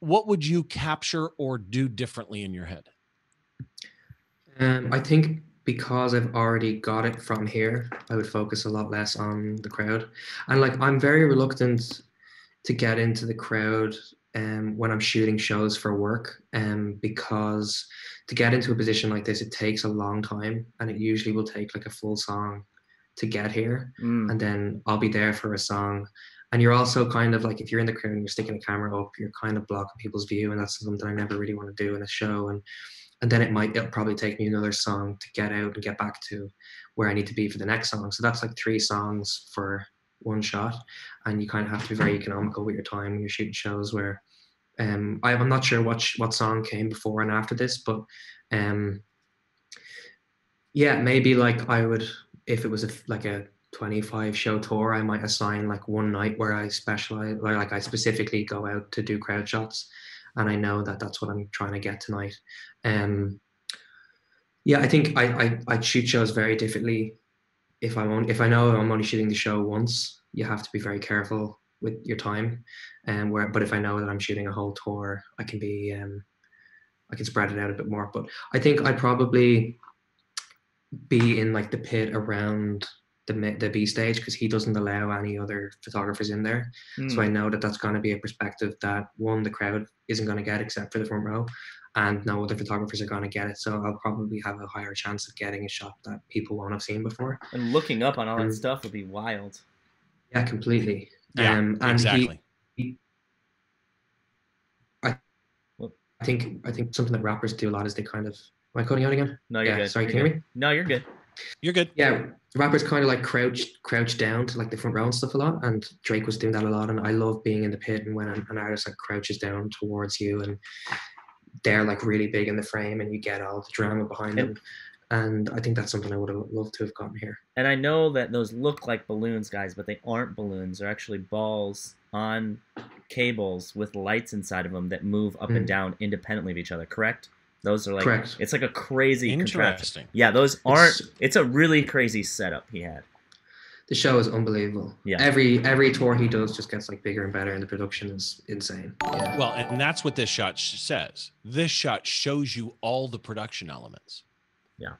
What would you capture or do differently in your head? Um, i think because i've already got it from here i would focus a lot less on the crowd. And like i'm very reluctant to get into the crowd um, when i'm shooting shows for work um, because to get into a position like this, it takes a long time, and it usually will take like a full song to get here. Mm. And then I'll be there for a song. And you're also kind of like, if you're in the crowd and you're sticking a camera up, you're kind of blocking people's view. And that's something that I never really want to do in a show. And and then it might it'll probably take me another song to get out and get back to where I need to be for the next song. So that's like three songs for one shot. And you kind of have to be very economical with your time when you're shooting shows where um, I, am not sure what what song came before and after this, but um, yeah, maybe like I would if it was a, like a 25 show tour, I might assign like one night where I specialize, or like I specifically go out to do crowd shots, and I know that that's what I'm trying to get tonight. Um, yeah, I think I I I shoot shows very differently. If I'm on, if I know I'm only shooting the show once, you have to be very careful with your time. And um, where, but if I know that I'm shooting a whole tour, I can be, um, I can spread it out a bit more. But I think I'd probably be in like the pit around the the B stage because he doesn't allow any other photographers in there. Mm. So I hmm. know that that's going to be a perspective that one the crowd isn't going to get except for the front row, and no other photographers are going to get it. So I'll probably have a higher chance of getting a shot that people won't have seen before. And looking up on all that stuff would be wild. Yeah, completely. Yeah, um, and exactly. He, I, I think I think something that rappers do a lot is they kind of. Am I cutting out again? No, you're yeah, good. Sorry, you're can you hear me? No, you're good. You're good. Yeah, rappers kind of like crouch crouch down to like the front row and stuff a lot, and Drake was doing that a lot. And I love being in the pit and when an, an artist like crouches down towards you and they're like really big in the frame and you get all the drama behind And- them. And I think that's something I would have loved to have gotten here. And I know that those look like balloons, guys, but they aren't balloons. They're actually balls on cables with lights inside of them that move up and Mm. down independently of each other. Correct? Those are like Correct. it's like a crazy contraption. Interesting. Yeah, those aren't. It's- It's a really crazy setup he had. The show is unbelievable. Yeah. Every every tour he does just gets like bigger and better, and the production is insane. Yeah. Well, and that's what this shot sh- says. This shot shows you all the production elements. Yeah.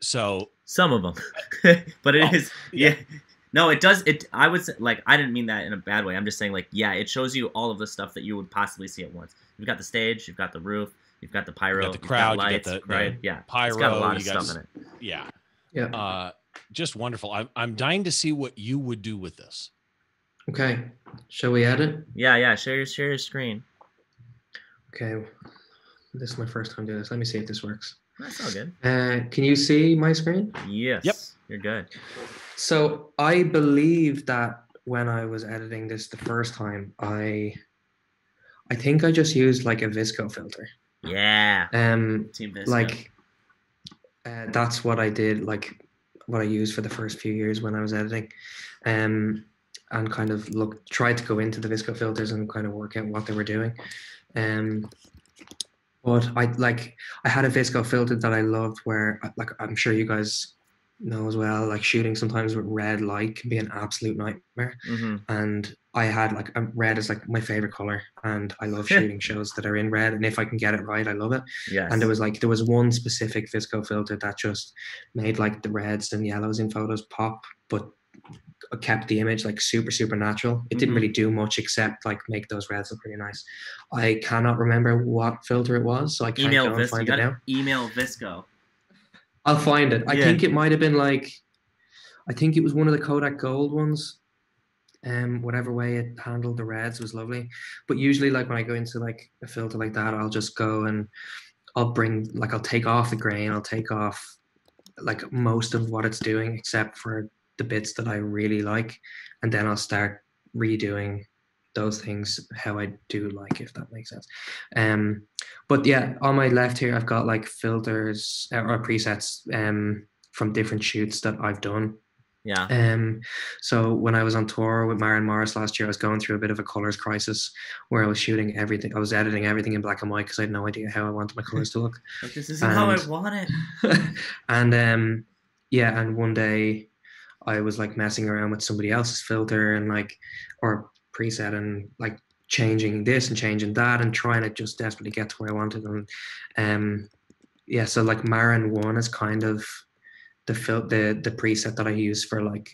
So Some of them, but it is Oh, yeah. yeah. No, it does. It. I would say, like I didn't mean that in a bad way. I'm just saying like yeah, it shows you all of the stuff that you would possibly see at once. You've got the stage, you've got the roof, you've got the pyro, the you've got crowd, you got lights, the- the right? yeah, pyro, it's got a lot of you got stuff in it. yeah, Yeah. uh, just wonderful. I'm I'm dying to see what you would do with this. Okay. Shall we edit? Yeah, yeah. Share your share your screen. Okay. This is my first time doing this. Let me see if this works. That's all good. Uh, can you see my screen? Yes. Yep. You're good. So I believe that when I was editing this the first time, I I think I just used like a VSCO filter. Yeah. Um Team VSCO. like uh, that's what I did like what I used for the first few years when I was editing. Um and kind of look tried to go into the VSCO filters and kind of work out what they were doing. Um but I like I had a VSCO filter that I loved where like I'm sure you guys know as well like shooting sometimes with red light can be an absolute nightmare. Hmm and I had like red is like my favorite color and I love shooting shows that are in red and if I can get it right I love it. Yes. and there was like there was one specific VSCO filter that just made like the reds and yellows in photos pop but kept the image like super super natural. It didn't really do much except like make those reds look really nice. I cannot remember what filter it was so i can't email go and VSCO. You find it now. email VSCO. I'll find it. I Yeah. think it might have been like i think it was one of the kodak gold ones. Um whatever way it handled the reds was lovely. But usually like when i go into like a filter like that i'll just go and i'll bring like i'll take off the grain. I'll take off like most of what it's doing except for the bits that i really like. And then i'll start redoing those things how i do like if that makes sense um but yeah on my left here i've got like filters uh, or presets um from different shoots that i've done Yeah. um, so when I was on tour with Maren Morris last year, I was going through a bit of a colors crisis where I was shooting everything. I was editing everything in black and white because I had no idea how I wanted my colors to look. Like, this isn't how I want it. and um, yeah, and one day I was like messing around with somebody else's filter and like or preset and like changing this and changing that and trying to just desperately get to where I wanted. And um, yeah, so like Maren one is kind of the fil- the the preset that I use for like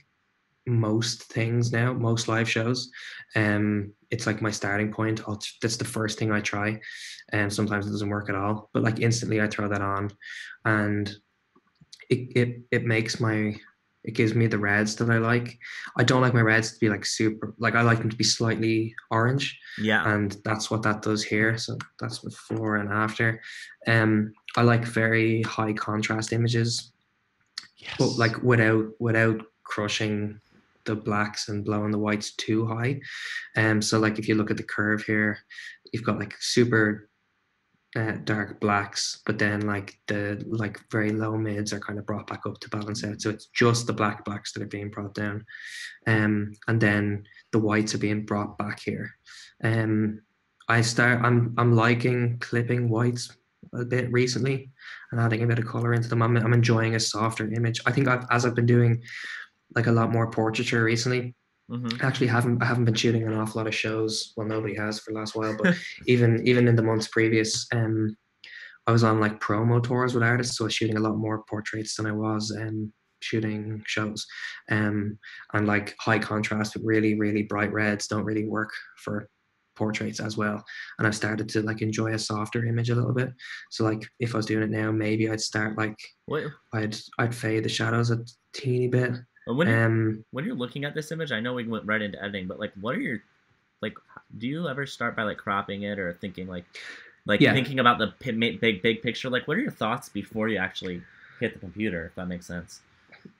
most things now, most live shows. Um, it's like my starting point. I'll, that's the first thing I try, and sometimes it doesn't work at all. But like instantly, I throw that on, and it it it makes my it gives me the reds that I like. I don't like my reds to be like super like I like them to be slightly orange Yeah. and that's what that does here. So that's before and after. Um, I like very high contrast images, Yes. but like without without crushing the blacks and blowing the whites too high. Um, so like if you look at the curve here, you've got like super uh, dark blacks, but then like the like very low mids are kind of brought back up to balance out. So it's just the black blacks that are being brought down, um, and then the whites are being brought back here. Um, I start. I'm I'm liking clipping whites a bit recently and adding a bit of color into them. I'm I'm enjoying a softer image. I think I've, as I've been doing like a lot more portraiture recently. Hmm I actually haven't I haven't been shooting an awful lot of shows. Well, nobody has for the last while, but even even in the months previous, um, I was on like promo tours with artists, so I was shooting a lot more portraits than I was um shooting shows. Um, and like high contrast with really really bright reds don't really work for portraits as well. And I've started to like enjoy a softer image a little bit. So like if I was doing it now, maybe I'd start like I'd I'd fade the shadows a teeny bit. When, you're, Um, when you're looking at this image, I know we went right into editing, but like, what are your, like, do you ever start by like cropping it or thinking like, like Yeah. thinking about the big big picture? Like, what are your thoughts before you actually hit the computer? If that makes sense.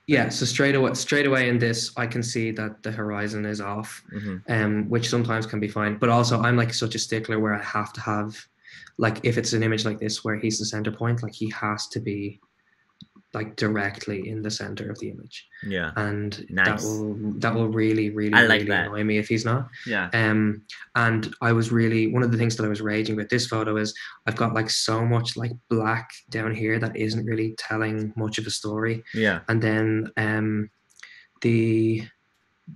Yeah, so straight away, straight away in this, I can see that the horizon is off, hmm um, which sometimes can be fine. But also, I'm like such a stickler where I have to have like if it's an image like this where he's the center point, like he has to be like directly in the center of the image, Yeah. and that will that will really really I like really that. annoy me if he's not. Yeah. Um, and I was really one of the things that I was raging with this photo is I've got like so much like black down here that isn't really telling much of a story, Yeah. and then um, the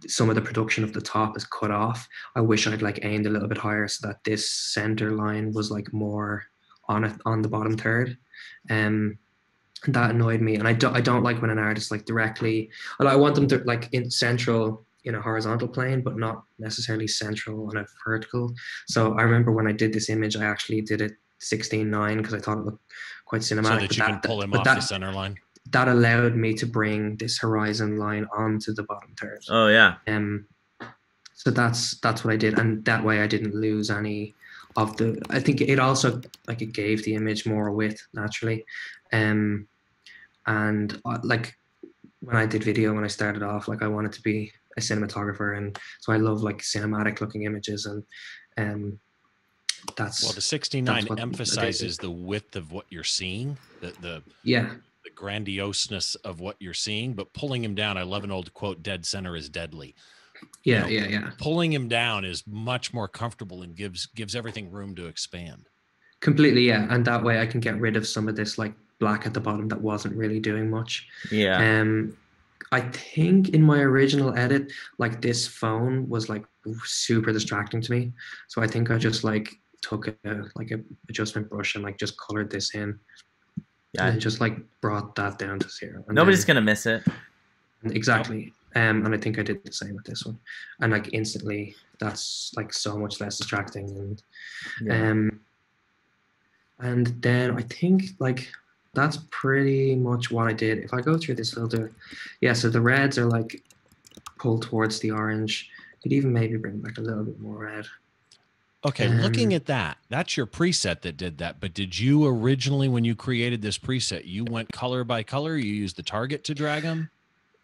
some of the production of the top is cut off. I wish I'd like aimed a little bit higher so that this center line was like more on it on the bottom third. Um, and that annoyed me, and I don't I don't like when an artist like directly. well, I want them to like in central in a horizontal plane, but not necessarily central on a vertical. So I remember when I did this image, I actually did it 16:9 because I thought it looked quite cinematic. so that but you can pull him but off that, the center line. that allowed me to bring this horizon line onto the bottom third. Oh yeah. Um, so that's that's what I did, and that way I didn't lose any of the. I think it also like it gave the image more width naturally, um, and uh, like when I did video when I started off, like I wanted to be a cinematographer, and so I love like cinematic looking images, and um, that's Well, the 69 what I did. emphasizes the width of what you're seeing, the the yeah the grandioseness of what you're seeing, but pulling him down, I love an old quote, dead center is deadly. yeah know, yeah yeah Pulling him down is much more comfortable and gives gives everything room to expand. completely yeah, and that way I can get rid of some of this like black at the bottom that wasn't really doing much. Yeah. Um, I think in my original edit, like this phone was like super distracting to me. So I think I just like took a like a adjustment brush and like just colored this in Yeah. and just like brought that down to zero. And Nobody's then- gonna miss it. exactly. Um, and I think I did the same with this one. And like instantly, that's like so much less distracting. And Yeah. um, and then I think like that's pretty much what I did. If I go through this filter, yeah, so the reds are like pulled towards the orange. Could even maybe bring back a little bit more red. Okay, looking Um, at that, that's your preset that did that. But did you originally, when you created this preset, you went color by color? You used the target to drag them?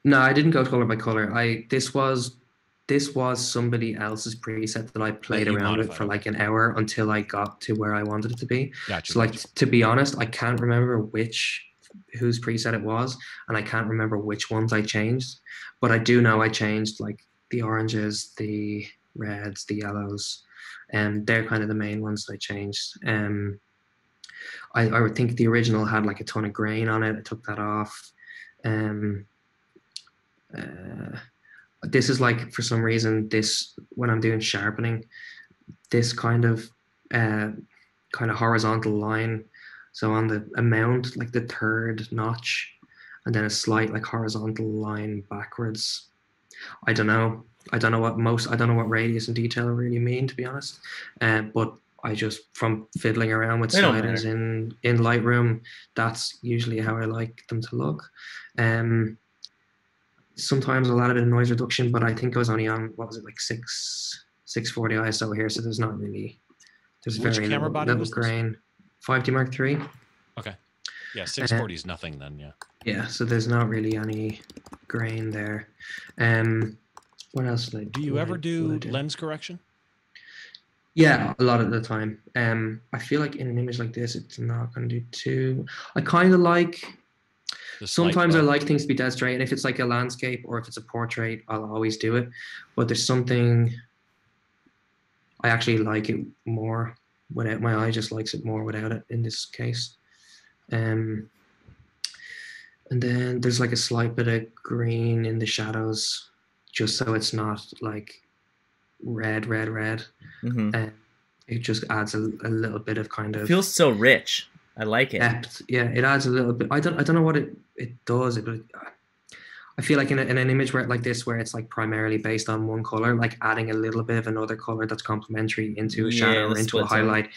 No, I didn't go color by color. I this was this was somebody else's preset that I played you around with for like an hour until I got to where I wanted it to be. Gotcha. So like gotcha. to be honest, I can't remember which whose preset it was, and I can't remember which ones I changed. But I do know I changed like the oranges, the reds, the yellows, and they're kind of the main ones that I changed. Um, I I would think the original had like a ton of grain on it. I took that off. Um, uh, this is like for some reason this when I'm doing sharpening, this kind of uh, kind of horizontal line. So on the amount, like the third notch, and then a slight like horizontal line backwards. I don't know. I don't know what most. I don't know what radius and detail really mean, to be honest. Uh, but I just from fiddling around with sliders in in Lightroom, that's usually how I like them to look. Um, sometimes a lot of bit of noise reduction, but I think I was only on what was it like six six forty ISO here, so there's not really there's Which very camera little, body little grain. 5D Mark three. Okay. yeah, 640 is nothing then. Yeah. Yeah, so there's not really any grain there. Um, what else did I Do you ever I- do what lens correction? Yeah, a lot of the time. Um, I feel like in an image like this, it's not going to do too. I kind of like. Sometimes I like things to be dead straight, and if it's like a landscape or if it's a portrait, I'll always do it. But there's something. I actually like it more without my eye just likes it more without it in this case. Um. And then there's like a slight bit of green in the shadows, just so it's not like red, red, red. hmm And it just adds a, a little bit of kind It of feels so rich. I like it. depth. Yeah, it adds a little bit. I don't I don't know what it it does, but I feel like in, a, in an image where like this, where it's like primarily based on one color, like adding a little bit of another color that's complementary into a shadow the or into a highlight.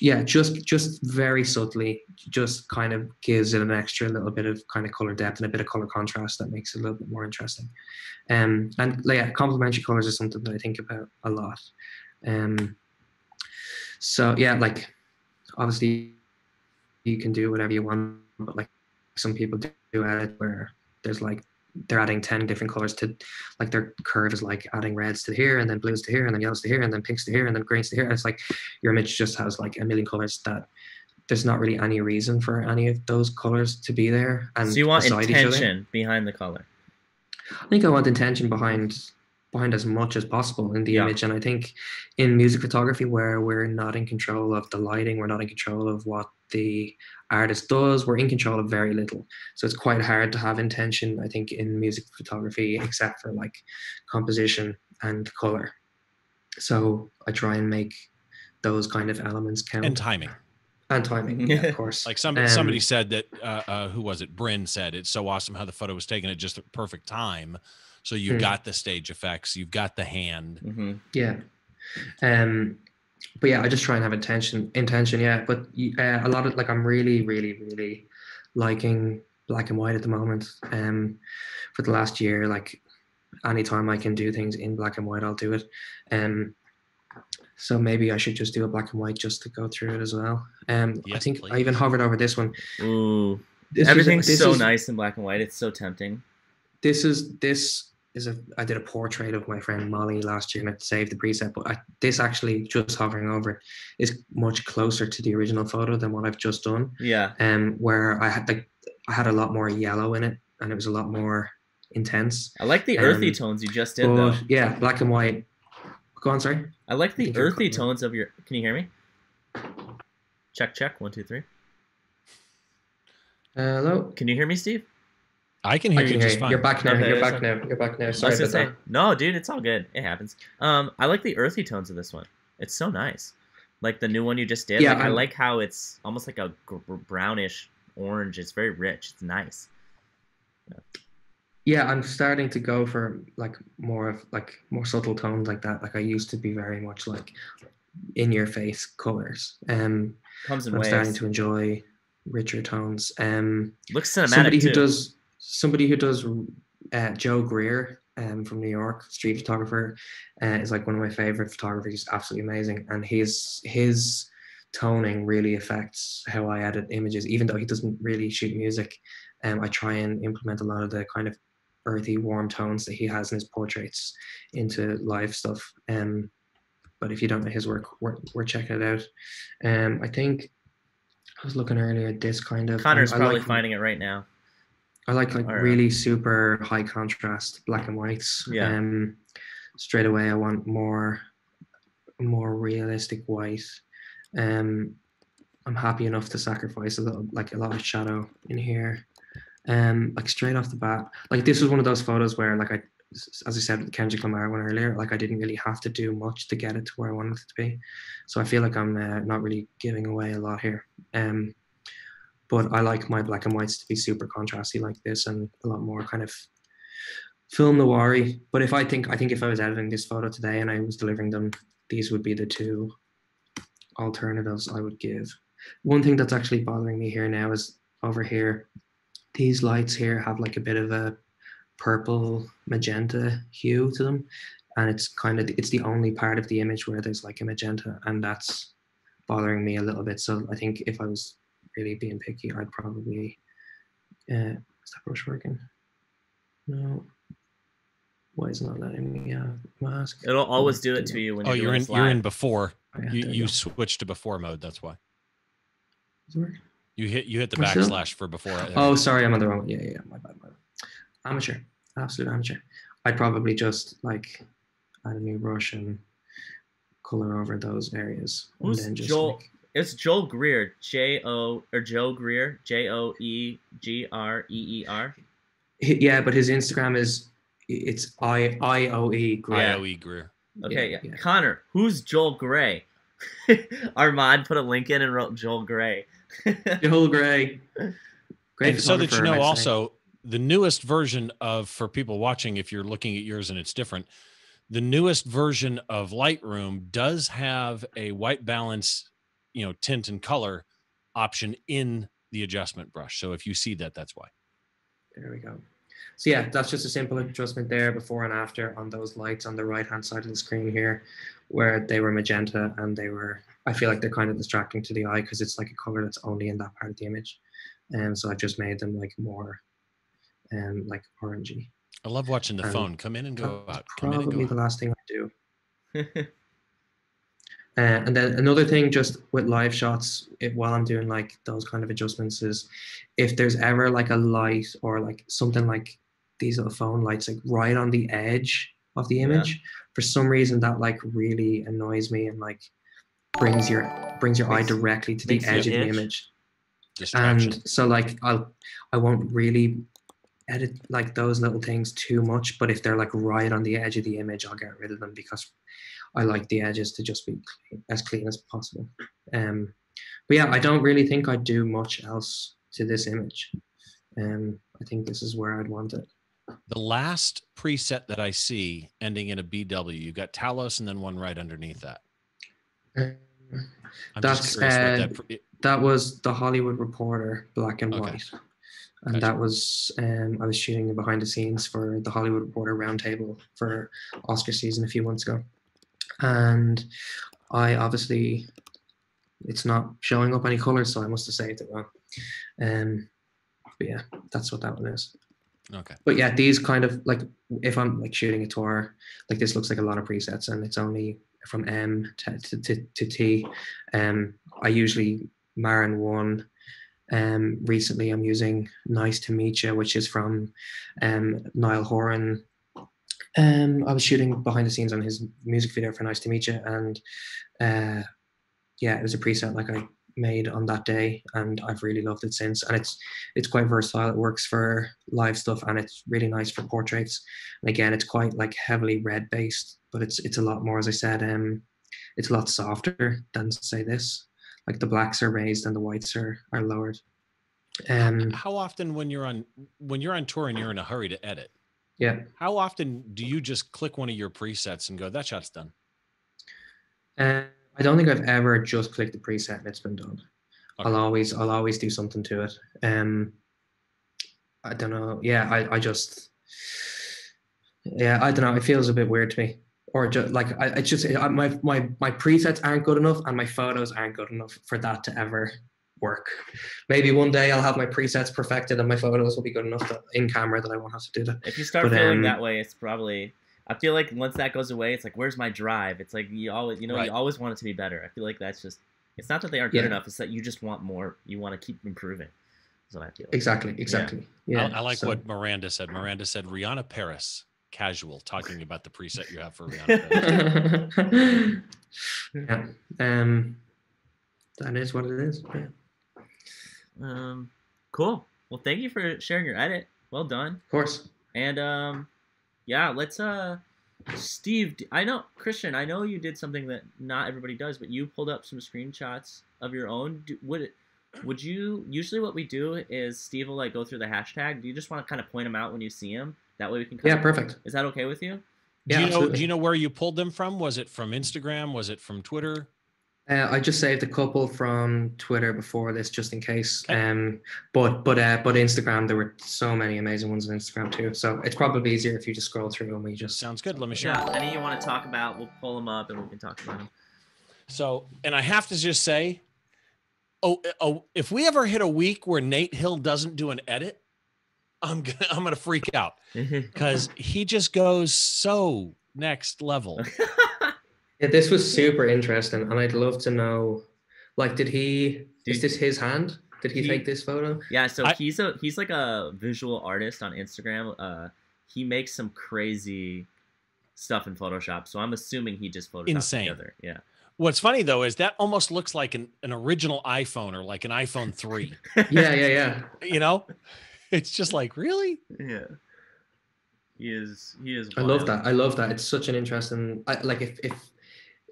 Yeah, just just very subtly, just kind of gives it an extra little bit of kind of color depth and a bit of color contrast that makes it a little bit more interesting. Um, and like, yeah, complementary colors is something that I think about a lot. Um, so yeah, like obviously you can do whatever you want, but like some people do edit where there's like they're adding 10 different colors to like their curve is like adding reds to here and then blues to here and then yellows to here and then pinks to here and then greens to here. And it's like your image just has like a million colors that there's not really any reason for any of those colors to be there. And so you want intention behind the color. I think I want intention behind behind as much as possible in the Yeah. image. And I think in music photography where we're not in control of the lighting, we're not in control of what the artist does, we're in control of very little. So it's quite hard to have intention, I think, in music photography, except for like composition and color. So I try and make those kind of elements count. and timing. And timing, yeah, of course. Like somebody, somebody Um, said that. Uh, uh, who was it? Bryn said it's so awesome how the photo was taken at just the perfect time. So you've Hmm. got the stage effects, you've got the hand. hmm Yeah. Um, but yeah, I just try and have intention. Intention, yeah. But uh, a lot of like, I'm really, really, really liking black and white at the moment. Um, for the last year, like, anytime I can do things in black and white, I'll do it. Um, so maybe I should just do a black and white just to go through it as well. Um, I Yes, think I even hovered over this one. Ooh, This was- everything's this so is- nice in black and white. It's so tempting. this is this is a I did a portrait of my friend Molly last year and I saved the preset, but I, this actually just hovering over it is much closer to the original photo than what I've just done. Yeah. Um, where I had like I had a lot more yellow in it and it was a lot more intense. I like the earthy Um, tones you just did though. yeah, black and white. Go on, sorry. I like the you're earthy tones of your. Can you hear me? Check check one two three. Hello. Can you hear me, Steve? I can I hear can you hear just you. fine. You're back now. Okay, You're back fine. now. You're back now. Sorry was about gonna that. no, dude, it's all good. It happens. Um, I like the earthy tones of this one. It's so nice. Like the new one you just did. Yeah, like, I like how it's almost like a gr- gr- brownish orange. It's very rich. It's nice. Yeah, I'm starting to go for like more of like more subtle tones like that. Like I used to be very much like in your face colors. Um Comes in I'm starting to enjoy richer tones. Um Looks cinematic somebody who too. does somebody who does uh, Joe Greer um, from New York, street photographer, uh, is like one of my favorite photographers. He's absolutely amazing, and his his toning really affects how I edit images. Even though he doesn't really shoot music, um, I try and implement a lot of the kind of earthy, warm tones that he has in his portraits into live stuff. Um, but if you don't know his work, we're, we're checking it out. Um, I think I was looking earlier at this kind of. Connor's I probably like- finding it right now. I like like uh, really super high contrast black and whites. Yeah. Um, straight away, I want more, more realistic white. Um, I'm happy enough to sacrifice a little, like a lot of shadow in here. Um, like straight off the bat, like this was one of those photos where, like I, as I said, with Kendrick Lamar one earlier, like I didn't really have to do much to get it to where I wanted it to be. So I feel like I'm uh, not really giving away a lot here. Um, but I like my black and whites to be super contrasty like this and a lot more kind of film noir But if I think I think if I was editing this photo today and I was delivering them, these would be the two alternatives I would give. One thing that's actually bothering me here now is over here, these lights here have like a bit of a purple magenta hue to them. And it's kind of it's the only part of the image where there's like a magenta and that's bothering me a little bit. So I think if I was really being picky, I'd probably uh is that brush working? No. Why is it not letting me uh mask? It'll always do it to you when Oh, you're, you're in. this You're in before. Oh, yeah, You there you go. switched to before mode. That's why Does it work? you hit you hit the We're still- backslash for before. Oh, sorry, I'm on the wrong. Yeah, yeah, yeah, my bad, my bad. Amateur, absolute amateur. I'd probably just like add a new brush and color over those areas, and Who's then just Joel? like- It's Joel Greer. J O or Joe Greer. J O E G R E E R. Yeah, but his Instagram is it's I I O E. Greer. IOE Greer. Okay, Yeah, yeah. yeah. Connor, who's Joel Gray? Armand put a link in and wrote Joel Gray. Joel Gray. Great and so that you know, I'd say. also the newest version of for people watching, if you're looking at yours and it's different, the newest version of Lightroom does have a white balance, you know, tint and color option in the adjustment brush. So if you see that, that's why. There we go. So yeah, that's just a simple adjustment there before and after on those lights on the right hand side of the screen here, where they were magenta and they were. I feel like they're kind of distracting to the eye because it's like a color that's only in that part of the image, and so I've just made them like more um, like orangey. I love watching the Um, phone come in and go That's out. Come in and probably go the out. last thing I do. Uh, and then another thing, just with live shots, it, while I'm doing like those kind of adjustments, is if there's ever like a light or like something like these little phone lights, like right on the edge of the Yeah. image, for some reason that like really annoys me and like brings your brings your eye directly to the edge of the image and so like i'll i won't really edit like those little things too much but if they're like right on the edge of the image i'll get rid of them because i like the edges to just be clean, as clean as possible um but yeah i don't really think i'd do much else to this image um i think this is where i'd want it the last preset that I see ending in a BW, you got Talos and then one right underneath that. Um, That's, uh, that. Pre- that was the hollywood reporter black and Okay. white and Gotcha. that was um, I was shooting behind the scenes for the Hollywood Reporter Roundtable for Oscar season a few months ago, and I obviously it's not showing up any colors, so I must have saved it wrong. Um, but yeah, that's what that one is. okay. But yeah, these kind of like if I'm like shooting a tour, like this looks like a lot of presets, and it's only from M to to, to, to T. Um, I usually Maren one. Um, recently, I'm using "Nice to Meet You," which is from um, Niall Horan. Um, I was shooting behind the scenes on his music video for "Nice to Meet You," and uh, yeah, it was a preset like I made on that day, and I've really loved it since. And it's it's quite versatile. It works for live stuff, and it's really nice for portraits. And again, it's quite like heavily red based, but it's it's a lot more, as I said, um, it's a lot softer than say this. Like the blacks are raised and the whites are are lowered. Um, How often when you're on when you're on tour and you're in a hurry to edit, yeah. how often do you just click one of your presets and go, that shot's done? Uh, I don't think I've ever just clicked the preset and it's been done. I'll always I'll always do something to it. Um, I don't know. Yeah, I, I just yeah I don't know. It feels a bit weird to me, or just like I, I just I, my my my presets aren't good enough and my photos aren't good enough for that to ever work. Maybe one day I'll have my presets perfected and my photos will be good enough that, in camera that I won't have to do that. If you start But, feeling um, that way, it's probably. I feel like once that goes away, it's like, where's my drive? It's like you always, you know, Right. you always want it to be better. I feel like that's just. It's not that they aren't good Yeah. enough. It's that you just want more. You want to keep improving. That's what I feel. Like. Exactly. Exactly. Yeah. I, I like so- what Miranda said. Miranda said Rihanna Paris, casual, talking about the preset you have for Rihanna Paris. yeah. Um, that is what it is. Yeah. Um, cool. Well, thank you for sharing your edit. Well done. Of course. And um, yeah, let's uh, Steve. I know Christian. I know you did something that not everybody does, but you pulled up some screenshots of your own. Do, would it? Would you usually what we do is Steve will like go through the hashtag. Do you just want to kind of point them out when you see them? That way we can. Yeah. Kind of, Perfect. is that okay with you? Do Yeah, you know? Do you know where you pulled them from? Was it from Instagram? Was it from Twitter? Uh, I just saved a couple from Twitter before this, just in case. Okay. Um, but but uh, but Instagram, there were so many amazing ones on Instagram too. So it's probably easier if you just scroll through and we just. Sounds good. Let me share. Yeah. Any you want to talk about? We'll pull them up and we can talk about them. So, and I have to just say, oh, oh, if we ever hit a week where Nate Hill doesn't do an edit, I'm gonna I'm gonna freak out because he just goes so next level. Yeah, this was super interesting, and I'd love to know, like, did he? Dude. Is this his hand? Did he, He- take this photo? Yeah, so I- he's a he's like a visual artist on Instagram. Uh, he makes some crazy stuff in Photoshop. So I'm assuming he just photoshopped Insane. together. Yeah. What's funny though is that almost looks like an, an original iPhone or like an iPhone 3. Yeah, yeah, yeah. you know? It's just like, really? yeah. He is he is I love that. I love that. It's such an interesting. I, like if if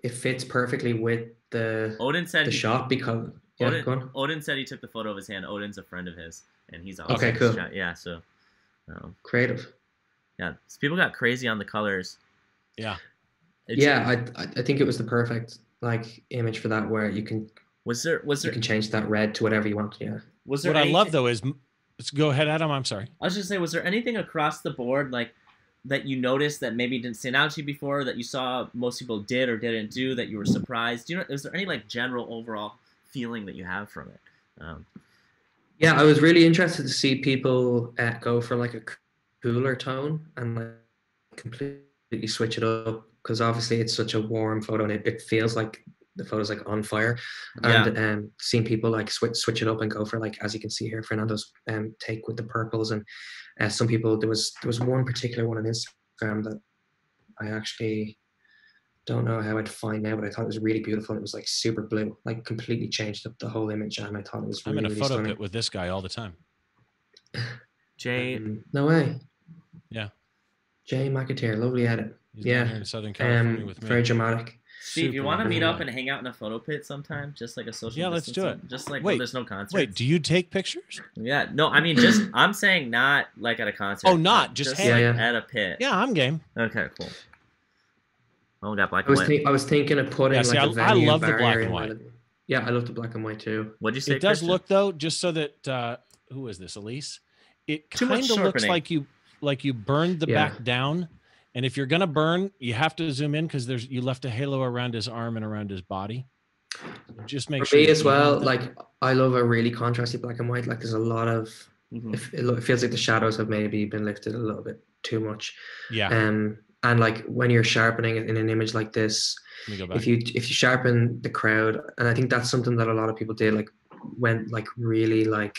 it fits perfectly with the Odin said the he- shot because yeah, Odin, go on. Odin said he took the photo of his hand. Odin's a friend of his, and he's also Okay, cool. shot. Yeah, so um, creative. yeah, so people got crazy on the colors. Yeah. It yeah, I I I think it was the perfect like image for that, where you can was there was there you can change that red to whatever you want. Yeah. was there What I love though is let's go ahead, Adam. I'm sorry. I was just say, was there anything across the board like that you noticed that maybe didn't stand out to you before that you saw most people did or didn't do that you were surprised? Do you know? Is there any like general overall feeling that you have from it? Um, Yeah, I was really interested to see people uh, go for like a cooler tone and like completely switch it up because obviously it's such a warm photo and it, it feels like the photo's like on fire. And um, seeing people like switch switch it up and go for like as you can see here, Fernando's um, take with the purples and uh, some people there was there was one particular one on Instagram that I actually don't know how I'd find now, but I thought it was really beautiful. It was like super blue, like completely changed up the whole image, and I thought it was I'm really, in a photo stunning. pit with this guy all the time. Jay, Um, no way. Yeah. Jay McAteer, lovely edit. He's Yeah. down here in Southern California Um, with me. very dramatic. Steve, you want to meet up and hang out in a photo pit sometime, just like a social. Yeah, let's do it. Just like Wait, when there's no concert. Wait, do you take pictures? Yeah, no, I mean just I'm saying not like at a concert. Oh, not, just just hang. like Yeah, yeah. at a pit. Yeah, I'm game. Okay, cool. Oh, we got black I and was white. think, I was thinking of putting Yeah, see, like a I- I venue love the black and white. rather Yeah, I love the black and white too. What do you say? It does Christian? look though, just so that uh who is this, Elise? It kind of looks like you like you burned the Yeah. back down. And if you're gonna burn, you have to zoom in because there's you left a halo around his arm and around his body. Just make For sure me as well, like I love a really contrasty black and white. Like there's a lot of Mhm. it, it lo- it feels like the shadows have maybe been lifted a little bit too much. yeah. Um, and like when you're sharpening in an image like this, Let me go back. if you if you sharpen the crowd and i think that's something that a lot of people did like went like really like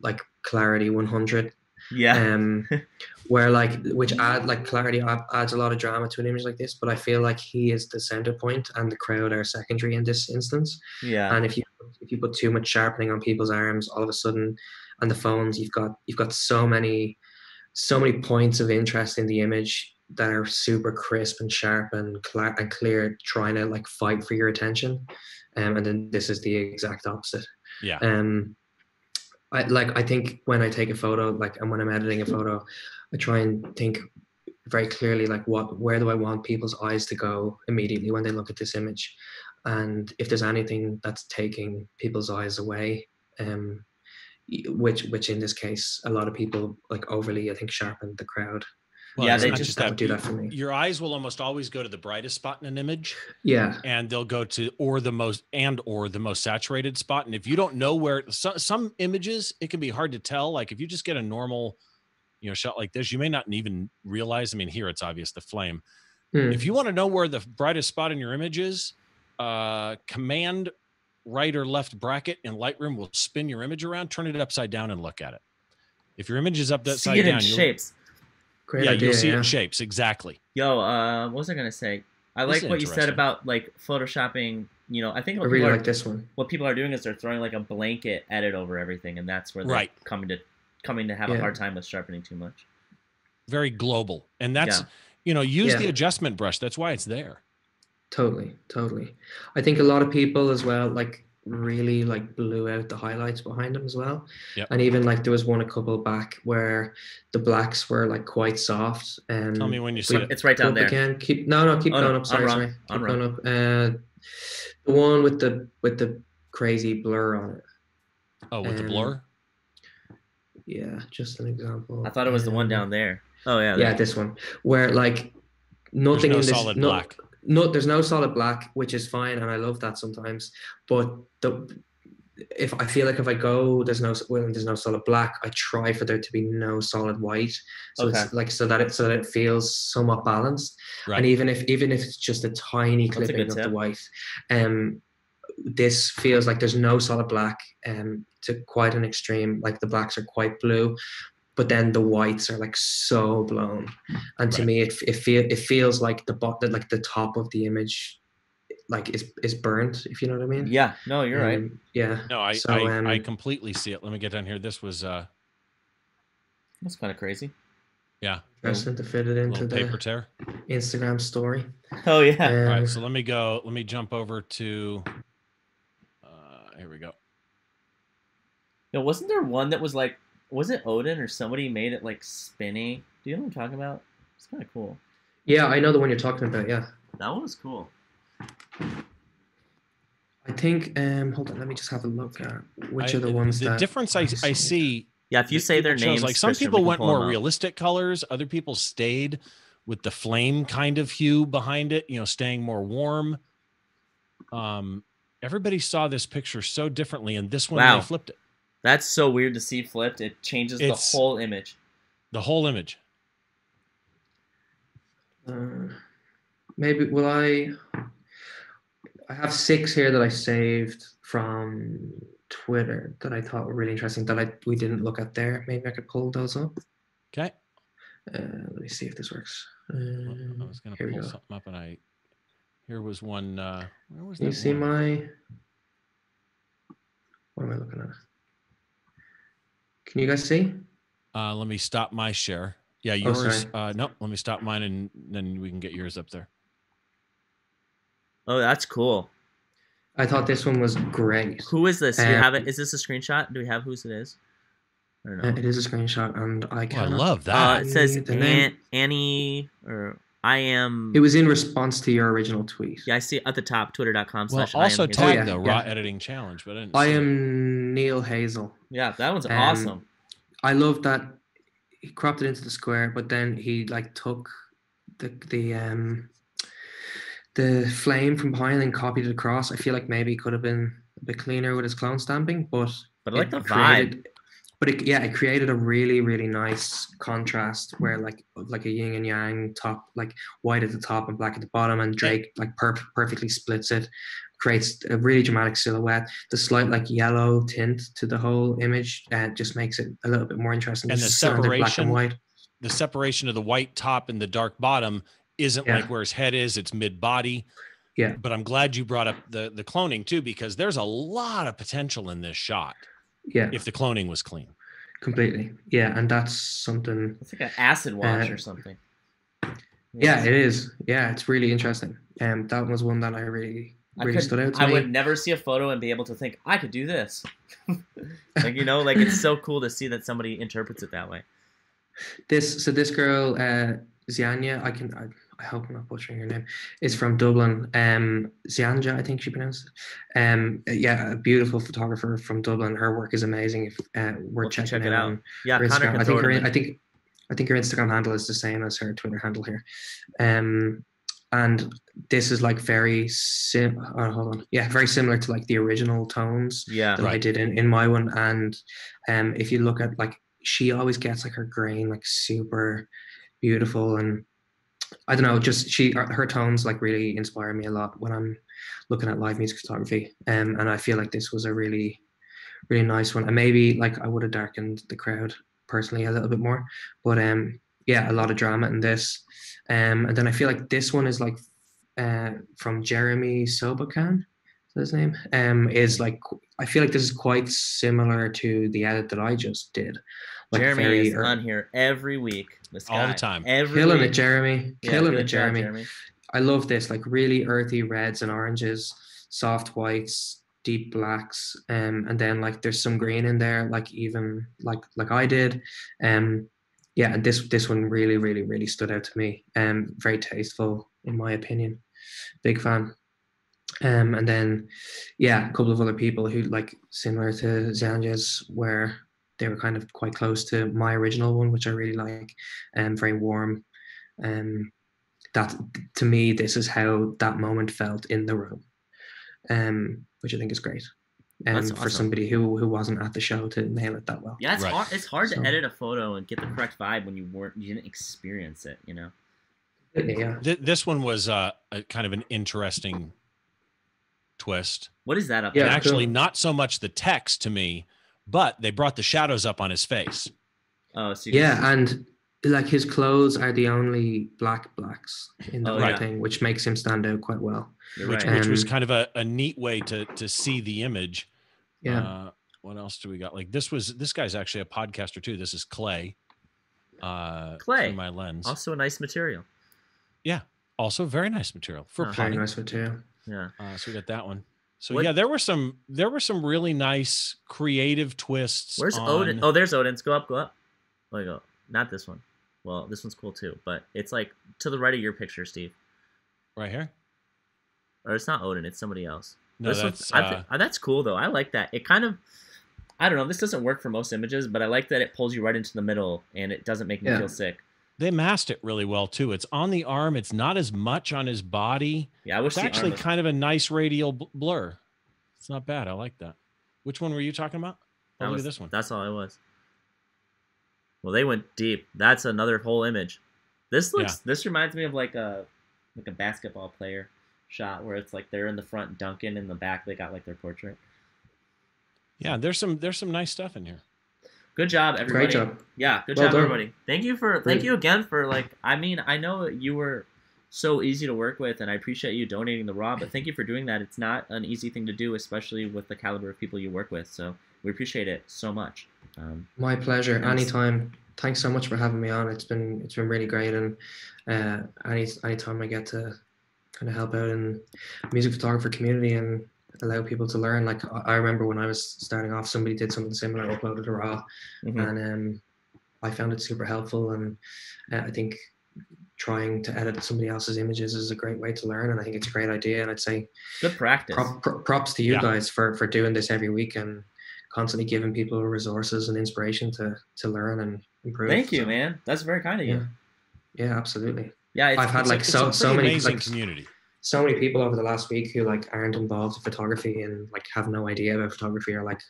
like clarity 100 Yeah. um where like which add like clarity adds a lot of drama to an image like this but i feel like he is the center point and the crowd are secondary in this instance yeah. and if you if you put too much sharpening on people's arms all of a sudden and the phones you've got you've got so many so many points of interest in the image that are super crisp and sharp and clear and clear trying to like fight for your attention um, and then this is the exact opposite yeah. um i like i think when i take a photo like and when i'm editing a photo i try and think very clearly like what where do i want people's eyes to go immediately when they look at this image? And if there's anything that's taking people's eyes away um which which in this case a lot of people like overly i think sharpened the crowd. Well, Yeah, it's they not just that. Would do that for me. Your eyes will almost always go to the brightest spot in an image. yeah. And they'll go to or the most and or the most saturated spot. And if you don't know where some, some images it can be hard to tell. Like if you just get a normal you know shot like this you may not even realize i mean here it's obvious the flame Hmm. if you want to know where the brightest spot in your image is uh command right or left bracket in lightroom will spin your image around turn it upside down and look at it if your image is up See upside it in down you'll- shapes. great yeah idea you'll see it in shapes exactly Yo, uh, what was I gonna say? I This like what you said about like photoshopping. You know, I think i really people, are, like this one what people are doing is they're throwing like a blanket edit over everything, and that's where they're Right. coming to coming to have a hard time with sharpening too much. very global and that's Yeah. you know use the adjustment brush that's why it's there Totally, totally. I think a lot of people as well, like really like blew out the highlights behind them as well. Yep. And even like there was one a couple back where the blacks were like quite soft. And Tell me when you see it. It's right down there. again. Keep no, no, keep Oh, going I'm up. Sorry, wrong. sorry. I'm Keep going up. Uh, the one with the with the crazy blur on it. Oh, with the Um, blur? Yeah, just an example. I thought it was the one Um, down there. Oh yeah. Yeah, this one where like nothing no in this solid no- black. no there's no solid black which is fine and i love that sometimes but the if i feel like if i go there's no well there's no solid black i try for there to be no solid white so it's like so that it so that it feels somewhat balanced Right. and even if even if it's just a tiny That's a clipping good of the white um this feels like there's no solid black um to quite an extreme like the blacks are quite blue but then the whites are like so blown and to Right. me it, it feel it feels like the bot like the top of the image like is is burnt if you know what i mean Yeah. No, you're right. Um, yeah No, I, so, I, um, I completely see it. Let me get down here. This was uh That's kind of crazy. yeah, interesting to fit it into little paper the tear. instagram story Oh yeah. um, All right, so let me go. Let me jump over to uh here we go. Yo, wasn't there one that was like, was it Odin or somebody made it like spinny? Do you know what I'm talking about? It's kind of cool. yeah i know the one you're talking about yeah That one was cool. i think um hold on let me just have a look at which I- are the ones the that difference I, I see Yeah, if you say their people chose, names, like some people went more realistic colors, other people stayed with the flame kind of hue behind it, you know, staying more warm. Um everybody saw this picture so differently and this one Wow. they flipped it. That's so weird to see flipped. It changes It's- the whole image. The whole image. Uh, maybe will I? I have six here that I saved from Twitter that I thought were really interesting that I we didn't look at there. Maybe I could pull those up. Okay. Uh, let me see if this works. I Um, was gonna here we pull go. something up and I here was one uh where was Can you see one? my? What am I looking at? Can you guys see? Uh, let me stop my share. Yeah, Oh, yours. sorry. uh, no, let me stop mine, and then we can get yours up there. Oh, that's cool. I thought this one was great. Who is this? Do you Um, have it? Is this a screenshot? Do we have whose it is? I don't know. Uh, it is a screenshot, and I Oh, I can. love Uh, that. it says the Annie or I am. It was in response to your original tweet. yeah, I see at the top. Twitter.com well, slash. also I am Oh, yeah, the yeah. raw editing challenge, but I didn't. I see it. am Neil Hazel. Yeah, that one's Um, awesome. I love that he cropped it into the square, but then he like took the the um the flame from behind and copied it across. I feel like maybe he could have been a bit cleaner with his clone stamping, but But I like it the vibe. created- But it, yeah, it created a really really nice contrast where like like a yin and yang top, like white at the top and black at the bottom, and Drake like per- perfectly splits it, creates a really dramatic silhouette. The slight like yellow tint to the whole image uh, just makes it a little bit more interesting. And the separation- and white. the separation of the white top and the dark bottom isn't Yeah. like where his head is; it's mid body. Yeah. But I'm glad you brought up the the cloning too, because there's a lot of potential in this shot Yeah, if the cloning was clean. completely. Yeah, and that's something. It's like an acid wash Uh, or something. Yeah, it is. Yeah, it's really interesting. And um, that was one that I really I really could- stood out to I me. would never see a photo and be able to think I could do this. like you know, like it's so cool to see that somebody interprets it that way. This so this girl, uh, Ziania, I can I, I hope I'm not butchering her name, is from Dublin. Um, Zianja, I think she pronounced it. Um, yeah, a beautiful photographer from Dublin. Her work is amazing. If uh, we're We'll checking it it out. Yeah, her Connor Instagram. can I think her, I think I think her Instagram handle is the same as her Twitter handle here. Um, and this is like very sim. Oh, hold on. Yeah, very similar to like the original tones Yeah, that I did in, in my one. And um, if you look at like, she always gets like her grain like super beautiful and I don't know, just she her her tones like really inspire me a lot when I'm looking at live music photography. Um, and I feel like this was a really, really nice one. And maybe like I would have darkened the crowd personally a little bit more, but um, yeah, a lot of drama in this. Um, and then I feel like this one is like uh from Jeremy Sobokan, is his name? Um, is like I feel like this is quite similar to the edit that I just did. Like Jeremy very is on here every week. This All the time. Every killing week. it, Jeremy. Killing good it, job, Jeremy. I love this, like really earthy reds and oranges, soft whites, deep blacks, um, and then like there's some green in there, like even like like I did. Um yeah, and this this one really, really, really stood out to me. Um very tasteful in my opinion. Big fan. Um and then yeah, a couple of other people who like similar to Zanja's where they were kind of quite close to my original one, which I really like. Um very warm. Um that to me this is how that moment felt in the room um which i think is great um, That's for somebody who who wasn't at the show to nail it that well Yeah, it's Right. hard. It's hard So- to edit a photo and get the correct vibe when you weren't, you didn't experience it. You know. yeah this one was uh, a kind of an interesting twist. What is that up Yeah, there? actually, cool. not so much the text to me, but they brought the shadows up on his face. Oh, so you can yeah and like his clothes are the only black blacks in the Oh, whole yeah. thing which makes him stand out quite well You're which, right. which was Um, kind of a, a neat way to to see the image. yeah Uh, what else do we got? Like this was this guy's actually a podcaster too. This is Clay. Uh, Clay. through my lens. also a nice material. Yeah. Also, very nice material for Huh. very potting. nice material Yeah. Uh, so we got that one. So What- yeah, there were some there were some really nice creative twists. Where's on- Odin? Oh, there's Odin's. Go up, go up. Oh, you go. Not this one. Well, this one's cool too, but it's like to the right of your picture, Steve. right here. Or it's not Odin. It's somebody else. No, This that's uh, thi- uh, that's cool though. I like that. It kind of. I don't know. This doesn't work for most images, but I like that it pulls you right into the middle and it doesn't make me Yeah. feel sick. They masked it really well too. It's on the arm. It's not as much on his body. Yeah, I wish It's actually was- kind of a nice radial bl- blur. It's not bad. I like that. Which one were you talking about? Oh, look was, at this one. That's all it was. Well, they went deep. That's another whole image. This looks. This reminds me of like a like a basketball player shot where it's like they're in the front dunking, in the back they got like their portrait. Yeah, there's some there's some nice stuff in here. Good job, everybody. Great job. Yeah, good Well job, done. everybody. Thank you for thank Great. you again for like. I mean, I know you were so easy to work with, and I appreciate you donating the raw. But thank you for doing that. It's not an easy thing to do, especially with the caliber of people you work with. So we appreciate it so much. Um, My pleasure. Thanks. Anytime. Thanks so much for having me on. It's been it's been really great, and uh, any anytime I get to kind of help out in music photographer community and allow people to learn. Like I I remember when I was starting off, somebody did something similar, uploaded a raw, mhm. and um, I found it super helpful. And uh, I think trying to edit somebody else's images is a great way to learn, and I think it's a great idea. And I'd say Good practice. prop, pro- props to you Yeah. guys for for doing this every week and constantly giving people resources and inspiration to to learn and improve. Thank you, So, man. That's very kind of you. Yeah, yeah, absolutely. Yeah, it's, I've had It's like it's so so many amazing like, community. So many people over the last week who like aren't involved in photography and like have no idea about photography or like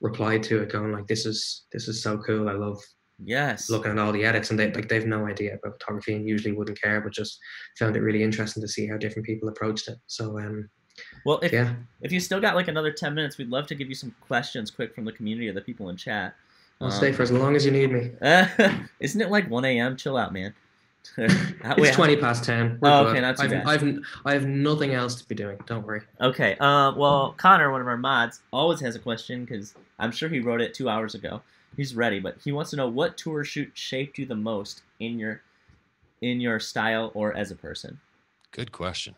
replied to it going like this is this is so cool. I love yes. looking at all the edits and they like they've no idea about photography and usually wouldn't care but just found it really interesting to see how different people approached it. So um well, if yeah. if you still got like another ten minutes, we'd love to give you some questions quick from the community of the people in chat. I'll Um, stay for as long as you need me. isn't it like one a.m.? Chill out, man. It's Wait, twenty past ten. We're Oh, okay, not too I've, bad. I've I have nothing else to be doing. Don't worry. Okay. Uh, well, Connor, one of our mods, always has a question because I'm sure he wrote it two hours ago. He's ready, but he wants to know what tour shoot shaped you the most in your in your style or as a person. Good question.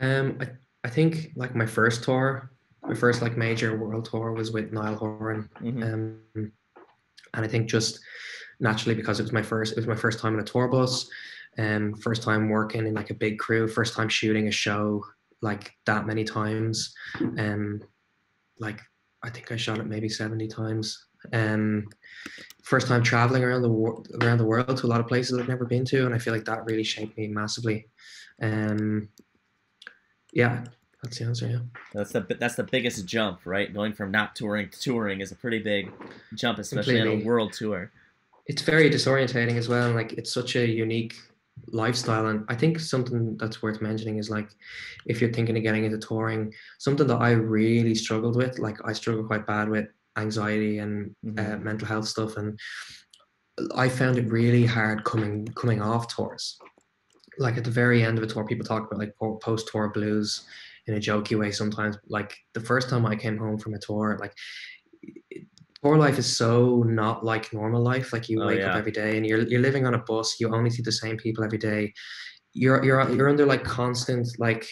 Um, I, I think like my first tour, my first like major world tour was with Niall Horan. hmm Um, and I think just naturally because it was my first, it was my first time in a tour bus, um, first time working in like a big crew, first time shooting a show like that many times. Um, like I think I shot it maybe seventy times. Um, first time traveling around the wor- around the world to a lot of places I've never been to, and I feel like that really shaped me massively. Um, yeah, that's the answer. Yeah. That's the that's the biggest jump, right? Going from not touring to touring is a pretty big jump, especially on a world tour. It's very disorientating as well. and, Like it's such a unique lifestyle, and I think something that's worth mentioning is like if you're thinking of getting into touring, something that I really struggled with. Like I struggle quite bad with anxiety and uh, Mhm. mental health stuff, and I found it really hard coming coming off tours. Like at the very end of a tour, people talk about like post tour blues in a jokey way sometimes. Like the first time I came home from a tour, like tour life is so not like normal life. Like you Oh, wake yeah. up every day and you're you're living on a bus. You only see the same people every day. You're you're you're under like constant like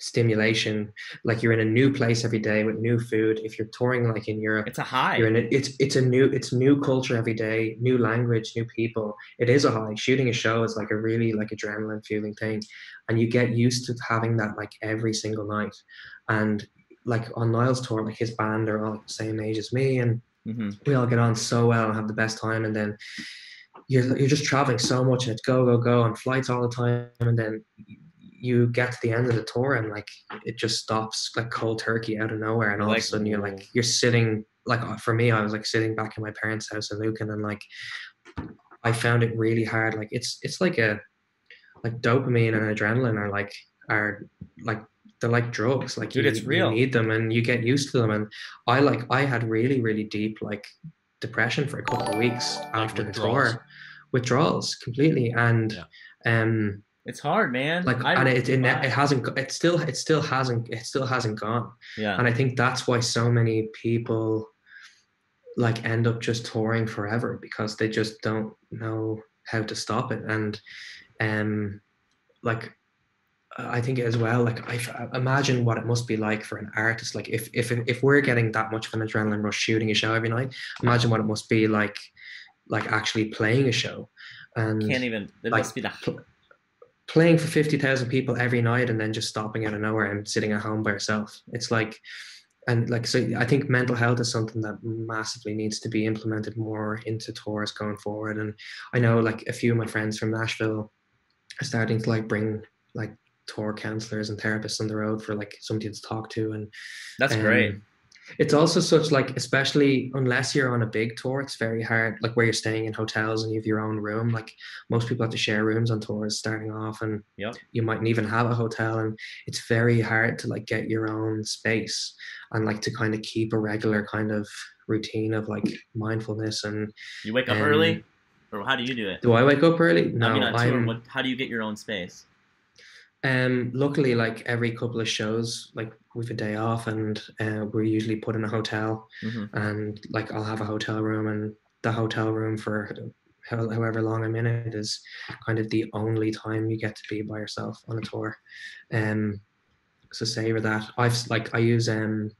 stimulation. Like you're in a new place every day with new food. If you're touring like in Europe, It's a high. you're in it. It's it's a new it's new culture every day, new language, new people. It is a high. Shooting a show is like a really like adrenaline fueling thing, and you get used to having that like every single night. And like on Niall's tour, like his band are all the same age as me, and hmm we all get on so well and have the best time. And then you're you're just traveling so much, and it's go go go on flights all the time, and then you get to the end of the tour and like it just stops like cold turkey out of nowhere and all Like, of a sudden you're like you're sitting like uh, for me I was like sitting back in my parents' house in Lucan and like I found it really hard like it's it's like a like dopamine and adrenaline are like are like they're like drugs like Dude, you, it's you need them and you get used to them and I like I had really really deep like depression for a couple of weeks after the withdrawals. tour withdrawals completely and Yeah. um It's hard, man. like I- and it, it it hasn't it still it still hasn't it still hasn't gone yeah. and i think that's why so many people like end up just touring forever because they just don't know how to stop it and um like i think as well like I imagine what it must be like for an artist like if if if we're getting that much of an adrenaline rush shooting a show every night imagine what it must be like like actually playing a show and Can't even. It like, must be that. pl- playing for 50,000 people every night and then just stopping out of nowhere and sitting at home by yourself. It's like, and like, so I think mental health is something that massively needs to be implemented more into tours going forward. And I know like a few of my friends from Nashville are starting to like bring like tour counselors and therapists on the road for like somebody to talk to. And That's great. um, it's also such like especially unless you're on a big tour it's very hard like where you're staying in hotels and you have your own room like most people have to share rooms on tours starting off and Yep. you mightn't even have a hotel and it's very hard to like get your own space and like to kind of keep a regular kind of routine of like mindfulness and You wake up Um, early, or how do you do it? do i wake up early no I mean, on tour, what, how do you get your own space? Um, luckily, like every couple of shows, like we've a day off, and uh, we're usually put in a hotel, hmm and like I'll have a hotel room, and the hotel room for however long I'm in it is kind of the only time you get to be by yourself on a tour. Um, so savor that. I've like I use um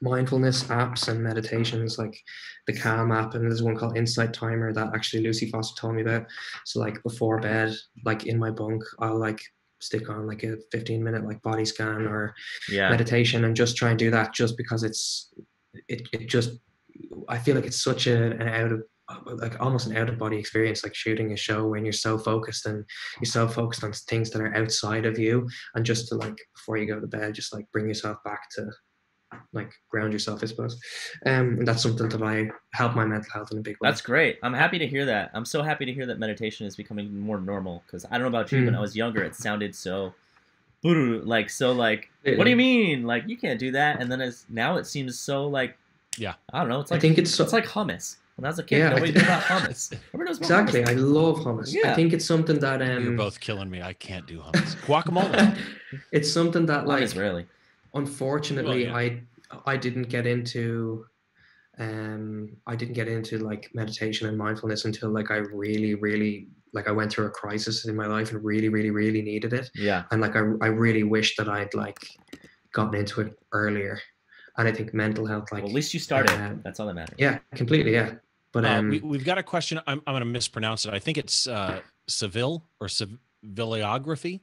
mindfulness apps and meditations like the calm app and there's one called insight timer that actually lucy foster told me about so like before bed like in my bunk i'll like stick on like a 15 minute like body scan or Yeah. meditation and just try and do that just because it's it, it just i feel like it's such a, an out of like almost an out of body experience like shooting a show when you're so focused and you're so focused on things that are outside of you and just to like before you go to bed just like bring yourself back to like ground yourself i suppose um and that's something that i help my mental health in a big way That's great. I'm happy to hear that. I'm so happy to hear that meditation is becoming more normal. Because I don't know about you, when Mm. I was younger, it sounded so, like so like. What do you mean? Like you can't do that? And then as now it seems so like. Yeah. I don't know. It's like i think it's so, it's like hummus. When I was a kid, Yeah, I nobody thi- knew about hummus. Everybody knows about exactly i love hummus Yeah. i think it's something that um You're both killing me. I can't do hummus. Guacamole. it's something that I'm like Israeli. Unfortunately Well, yeah. i i didn't get into um i didn't get into like meditation and mindfulness until like i really really like i went through a crisis in my life and really really really needed it Yeah. and like i, I really wish that i'd like gotten into it earlier and i think mental health like well, at least you started. um, That's all that matters. yeah completely yeah but Uh, um we, we've got a question. I'm, I'm going to mispronounce it. I think it's uh, Seville or Sevilleography.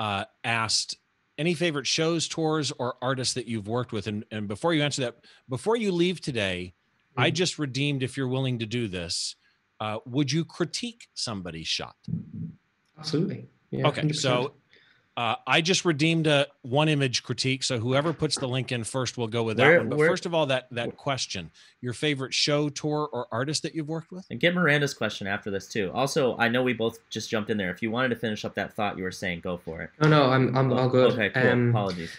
Uh, asked any favorite shows, tours, or artists that you've worked with. And, and before you answer that, before you leave today, I Mhm. just redeemed. If you're willing to do this, uh, would you critique somebody's shot? absolutely yeah, okay, 100%. so uh, I just redeemed a one image critique. So whoever puts the link in first will go with that Where- one. But where- first of all, that that question: your favorite show, tour, or artist that you've worked with? And get Miranda's question after this too. Also, I know we both just jumped in there. If you wanted to finish up that thought you were saying, go for it. no no i'm i'm all good Okay, cool. um Apologies.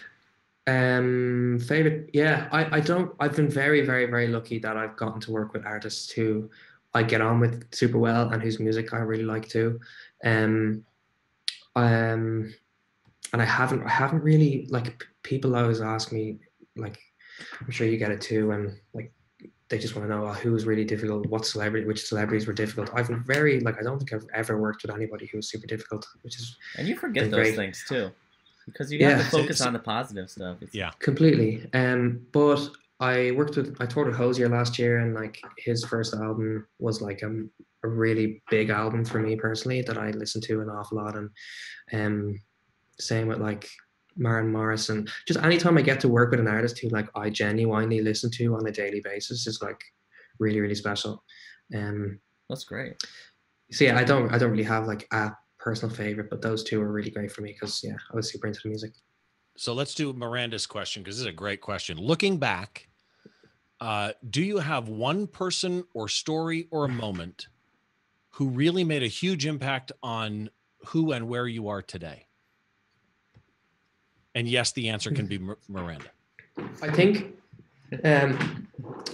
Um, favorite, yeah, I, I don't. I've been very, very, very lucky that I've gotten to work with artists who I get on with super well and whose music I really like too. Um, um, and I haven't, I haven't really like people always ask me like, I'm sure you get it too, and like they just want to know well, who was really difficult, what celebrity, which celebrities were difficult. I've been very like I don't think I've ever worked with anybody who was super difficult, which is And you forget those great. things too, because you Yeah. have to focus on the positive stuff. It's- Yeah. completely um but i worked with i toured with Hozier last year and like his first album was like um, a really big album for me personally that i listened to an awful lot and um same with like Maren Morrison. Just anytime I get to work with an artist who like I genuinely listen to on a daily basis is like really, really special. Um That's great. so yeah, I don't I don't really have like a personal favorite, but those two are really great for me because yeah, I was super into the music. So let's do Miranda's question because this is a great question. Looking back, uh, do you have one person or story or a moment who really made a huge impact on who and where you are today? And yes, the answer can be Miranda. I think um,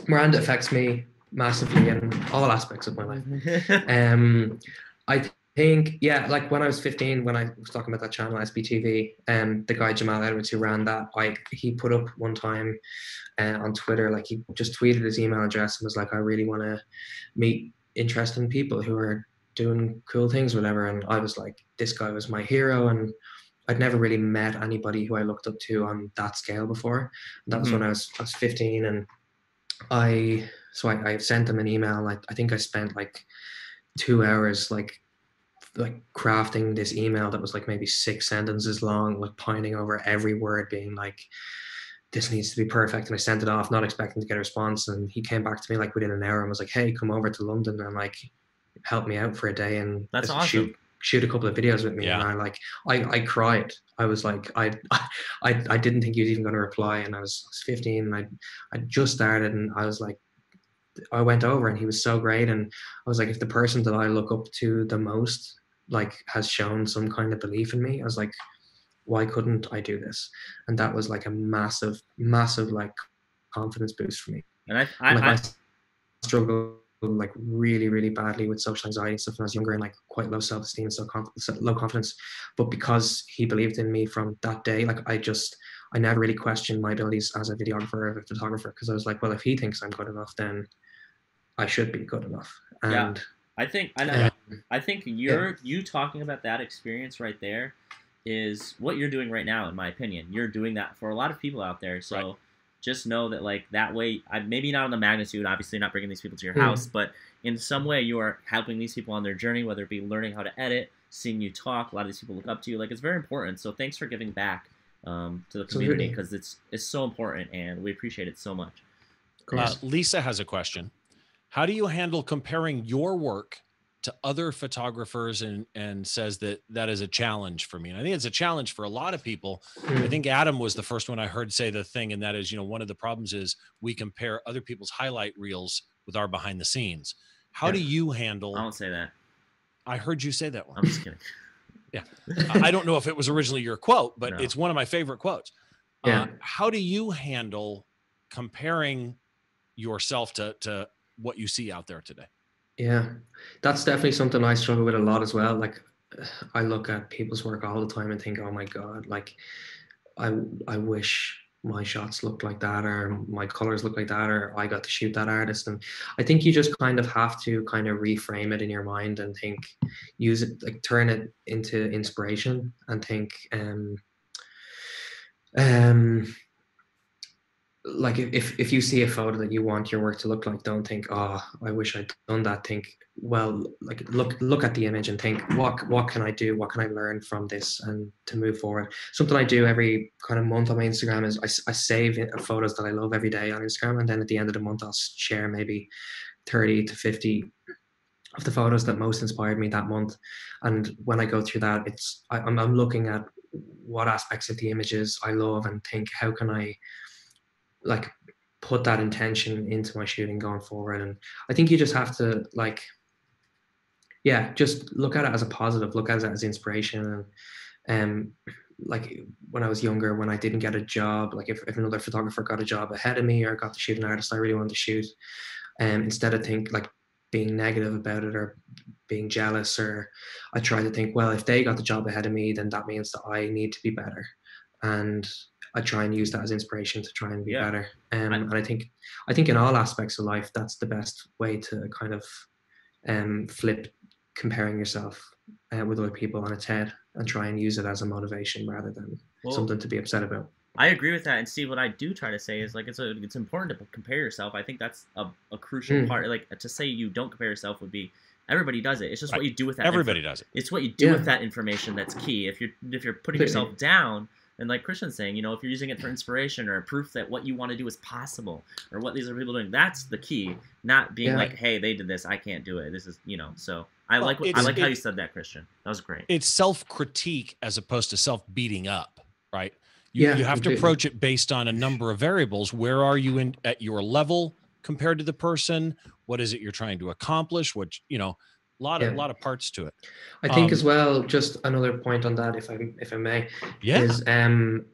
Miranda affects me massively in all aspects of my life. Um, I think, yeah, like when I was 15, when I was talking about that channel SBTV, um, the guy Jamal Edwards who ran that, I he put up one time uh, on Twitter, like he just tweeted his email address and was like, I really want to meet interesting people who are doing cool things, whatever. And I was like, this guy was my hero, and I'd never really met anybody who I looked up to on that scale before. That was Mhm. when I was I was 15, and I so I, I sent him an email. Like I think I spent like two hours like like crafting this email that was like maybe six sentences long, like pining over every word, being like, "This needs to be perfect." And I sent it off, not expecting to get a response. And he came back to me like within an hour and was like, "Hey, come over to London and like help me out for a day and That's awesome. shoot shoot a couple of videos with me Yeah. and i like i i cried. I was like i i i didn't think he was even going to reply and i was, I was 15 and i i just started and i was like i went over and he was so great and i was like if the person that i look up to the most like has shown some kind of belief in me i was like why couldn't i do this? And that was like a massive massive like confidence boost for me. And I, I, like I, I, struggled like really, really badly with social anxiety and stuff when I was younger and like quite low self esteem, so conf- low confidence. But because he believed in me from that day, like I just I never really questioned my abilities as a videographer or a photographer because I was like, well, if he thinks I'm good enough, then I should be good enough. Yeah. I think I know. um, I think you're you talking about that experience right there is what you're doing right now, in my opinion. You're doing that for a lot of people out there. So Right. Just know that like that way, I, maybe not on the magnitude, obviously not bringing these people to your Mhm. house, but in some way you are helping these people on their journey, whether it be learning how to edit, seeing you talk. A lot of these people look up to you. Like it's very important. So thanks for giving back um, to the community because it's it's so important and we appreciate it so much. Uh. Lisa has a question. How do you handle comparing your work to other photographers and and says that that is a challenge for me? And I think it's a challenge for a lot of people. I Mm, think Adam was the first one I heard say the thing, and that is, you know, one of the problems is we compare other people's highlight reels with our behind the scenes. How do you handle I don't say that. I heard you say that one. I'm just kidding. Yeah i don't know if it was originally your quote, but No. it's one of my favorite quotes. Yeah. Uh, how do you handle comparing yourself to to what you see out there today? Yeah, that's definitely something I struggle with a lot as well. Like, I look at people's work all the time and think, oh my God, like, I I wish my shots looked like that, or my colors look like that, or I got to shoot that artist. And I think you just kind of have to kind of reframe it in your mind and think, use it, like, turn it into inspiration and think, um, um, like if, if you see a photo that you want your work to look like don't think oh i wish i'd done that. Think well like look look at the image and think what what can i do? What can i learn from this and to move forward? Something i do every kind of month on my instagram is i, I save photos that i love every day on instagram and then at the end of the month i'll share maybe 30 to 50 of the photos that most inspired me that month. And when i go through that it's I, I'm, I'm looking at what aspects of the images i love and think how can i like put that intention into my shooting going forward. And i think you just have to like yeah just look at it as a positive look at it as inspiration. And um like when i was younger when i didn't get a job like if, if another photographer got a job ahead of me or got to shoot an artist i really wanted to shoot um instead of think like being negative about it or being jealous or i try to think well if they got the job ahead of me then that means that i need to be better. And I try and use that as inspiration to try and be Yeah. better. Um, I- and I think, I think in all aspects of life, that's the best way to kind of um, flip comparing yourself uh, with other people on its head and try and use it as a motivation rather than Well, something to be upset about. I agree with that. And Steve, what I do try to say is like it's a, it's important to compare yourself. I think that's a, a crucial Mm. part. Like to say you don't compare yourself would be everybody does it. It's just what you do with that. info- Everybody does it. it's what you do Yeah. with that information that's key. If you're if you're putting yourself down, and like Christian's saying, you know, if you're using it for inspiration or proof that what you want to do is possible or what these are people doing, that's the key. Not being Yeah. like, hey, they did this, I can't do it. This is you know. So I Well, like what- I it's- like how you said that, Christian. That was great. It's self critique as opposed to self beating up, right? You, Yeah, you have to completely. approach it based on a number of variables. Where are you in at your level compared to the person? What is it you're trying to accomplish? What you know, a lot of Yeah. lot of parts to it. I think Um, as well, just another point on that, if I if I may, Yeah, is um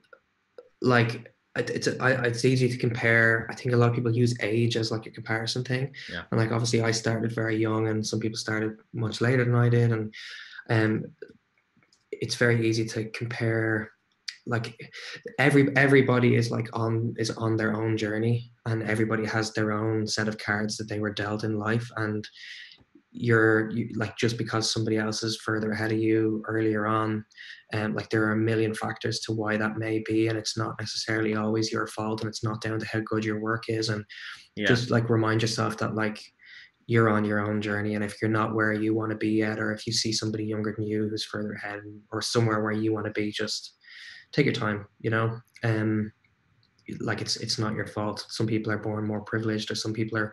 like it's I, it's easy to compare. I think a lot of people use age as like a comparison thing. Yeah. And like obviously I started very young and some people started much later than I did. And um it's very easy to compare like every everybody is like on is on their own journey and everybody has their own set of cards that they were dealt in life and you're you, like just because somebody else is further ahead of you earlier on and like there are a million factors to why that may be and it's not necessarily always your fault and it's not down to how good your work is and Yeah. just like remind yourself that like you're on your own journey and if you're not where you want to be yet or if you see somebody younger than you who's further ahead or somewhere where you want to be just take your time you know um like it's it's not your fault. Some people are born more privileged, or some people are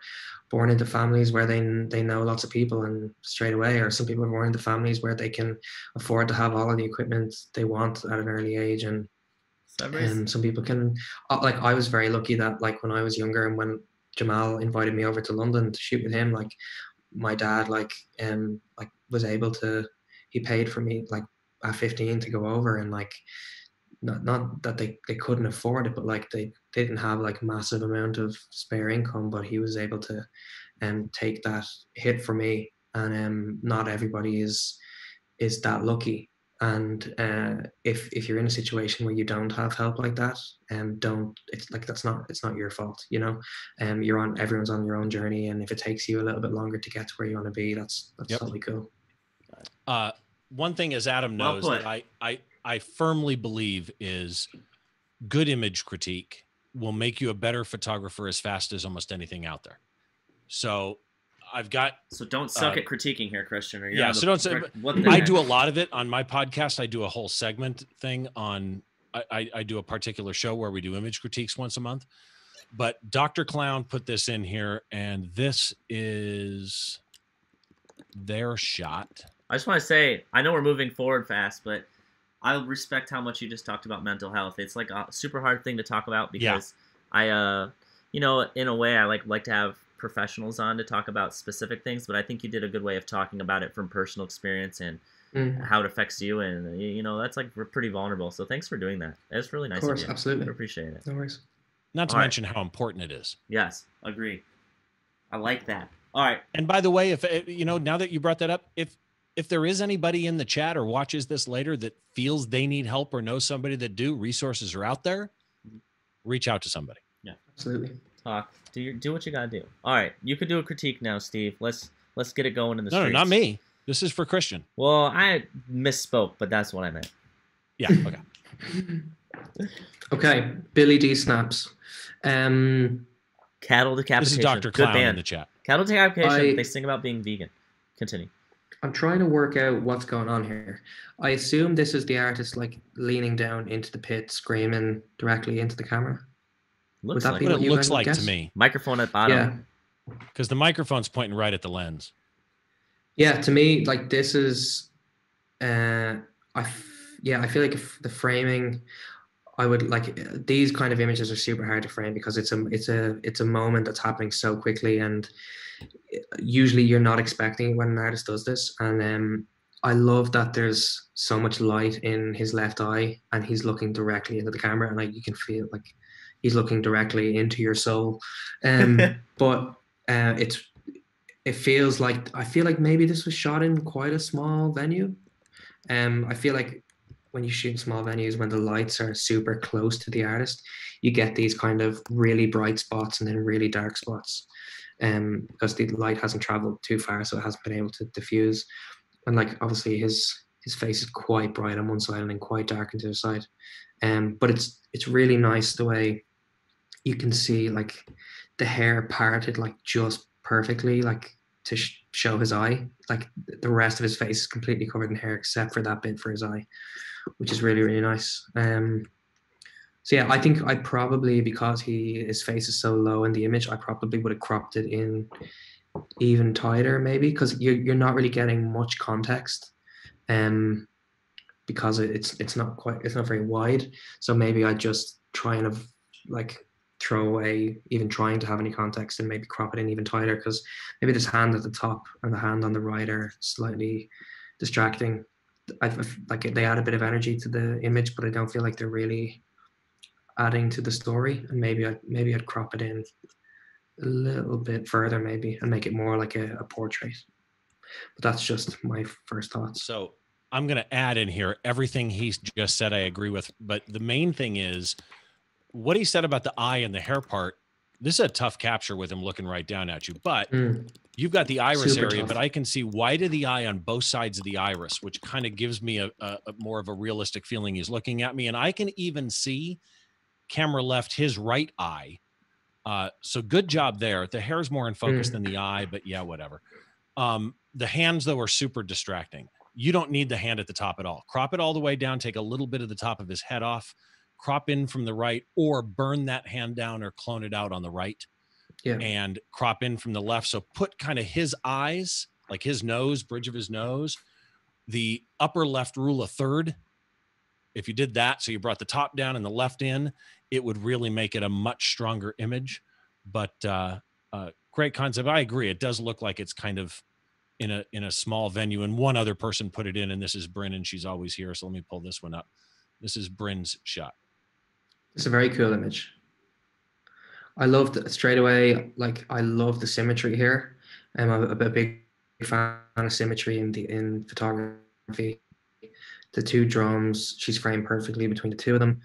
born into families where they they know lots of people and straight away, or some people are born into families where they can afford to have all of the equipment they want at an early age, and and some people can uh, like I was very lucky that like when I was younger and when Jamal invited me over to London to shoot with him, like my dad like um like was able to he paid for me like at 15 to go over and like not not that they, they couldn't afford it, but like they, they didn't have like massive amount of spare income, but he was able to um take that hit for me. And um not everybody is is that lucky and uh, if if you're in a situation where you don't have help like that um don't it's like that's not it's not your fault you know um you're on everyone's on your own journey and if it takes you a little bit longer to get to where you want to be that's that's Yep. totally cool Uh, one thing, as Adam knows, put. that I, I I firmly believe is good image critique will make you a better photographer as fast as almost anything out there. So I've got so don't suck uh, at critiquing here, Christian. Or yeah, on the so don't say- what I heck? do a lot of it on my podcast. I do a whole segment thing on. I, I, I do a particular show where we do image critiques once a month. But Dr. Clown put this in here, and this is their shot. I just want to say, I know we're moving forward fast, but I respect how much you just talked about mental health. It's like a super hard thing to talk about Yeah. because I, uh, you know, in a way, I like like to have professionals on to talk about specific things, but I think you did a good way of talking about it from personal experience and Mm, how it affects you, and you know, that's like we're pretty vulnerable. So thanks for doing that. It's really nice of course of you. I absolutely appreciate it. no worries Not to All right. mention how important it is. Yes, agree. I like that. All right, And by the way, if eh, you know, now that you brought that up, if if there is anybody in the chat or watches this later that feels they need help or knows somebody that do, resources are out there. Reach out to somebody. Yeah, absolutely talk. Do your, do what you gotta do. All right, you could do a critique now, Steve. Let's let's get it going in the No, no, not me. This is for Christian. Well, I misspoke, but that's what I meant. Yeah. Okay. okay billy d snaps um Cattle This decapitation. is Dr. Good Clown in the chat. Cattle decapitation. I- They sing about being vegan. Continue. I'm trying to work out what's going on here. I assume this is the artist like leaning down into the pit, screaming directly into the camera. Looks that like be What what it you looks guys would like to me, microphone at bottom. Yeah, because the microphone's pointing right at the lens. yeah. To me, like this is, uh, I f- yeah, I feel like if the framing, I would like uh, these kind of images are super hard to frame because it's a it's a it's a moment that's happening so quickly and usually you're not expecting it when an artist does this. And um I love that there's so much light in his left eye and he's looking directly into the camera. And like you can feel like he's looking directly into your soul. Um but uh it's it feels like I feel like maybe this was shot in quite a small venue. Um I feel like when you shoot in small venues when the lights are super close to the artist you get these kind of really bright spots and then really dark spots um because the light hasn't traveled too far so it hasn't been able to diffuse. And like obviously his his face is quite bright on one side and then quite dark on the other side. Um but it's it's really nice the way you can see like the hair parted like just perfectly like to sh- show his eye. Like the rest of his face is completely covered in hair except for that bit for his eye which is really really nice. Um so yeah i think i probably because he his face is so low in the image i probably would have cropped it in even tighter maybe because you're, you're not really getting much context um because it's it's not quite it's not very wide. So maybe i just try and have, like throw away even trying to have any context and maybe crop it in even tighter because maybe this hand at the top and the hand on the right are slightly distracting. I I f- like they add a bit of energy to the image, but I don't feel like they're really adding to the story. And maybe I maybe I'd crop it in a little bit further, maybe, and make it more like a, a portrait. But that's just my first thoughts. So I'm going to add in here everything he's just said. I agree with, but the main thing is what he said about the eye and the hair part. This is a tough capture with him looking right down at you, but Mm, you've got the iris Super area, tough. but I can see white of the eye on both sides of the iris, which kind of gives me a, a, a more of a realistic feeling. He's looking at me, and I can even see camera left his right eye. Uh, so good job there. The hair's more in focus Mm. than the eye, but yeah, whatever. Um, the hands though are super distracting. You don't need the hand at the top at all. Crop it all the way down. Take a little bit of the top of his head off. crop in from the right or burn that hand down or clone it out on the right Yeah. and crop in from the left. So put kind of his eyes, like his nose, bridge of his nose, the upper left rule a third. If you did that, so you brought the top down and the left in, it would really make it a much stronger image. But uh, uh, great concept. I agree. It does look like it's kind of in a in a small venue, and one other person put it in, and this is Bryn, and she's always here. So let me pull this one up. This is Bryn's shot. It's a very cool image. I loved straight away. Like I love the symmetry here. I'm a, a big fan of symmetry in the in photography. The two drums, she's framed perfectly between the two of them.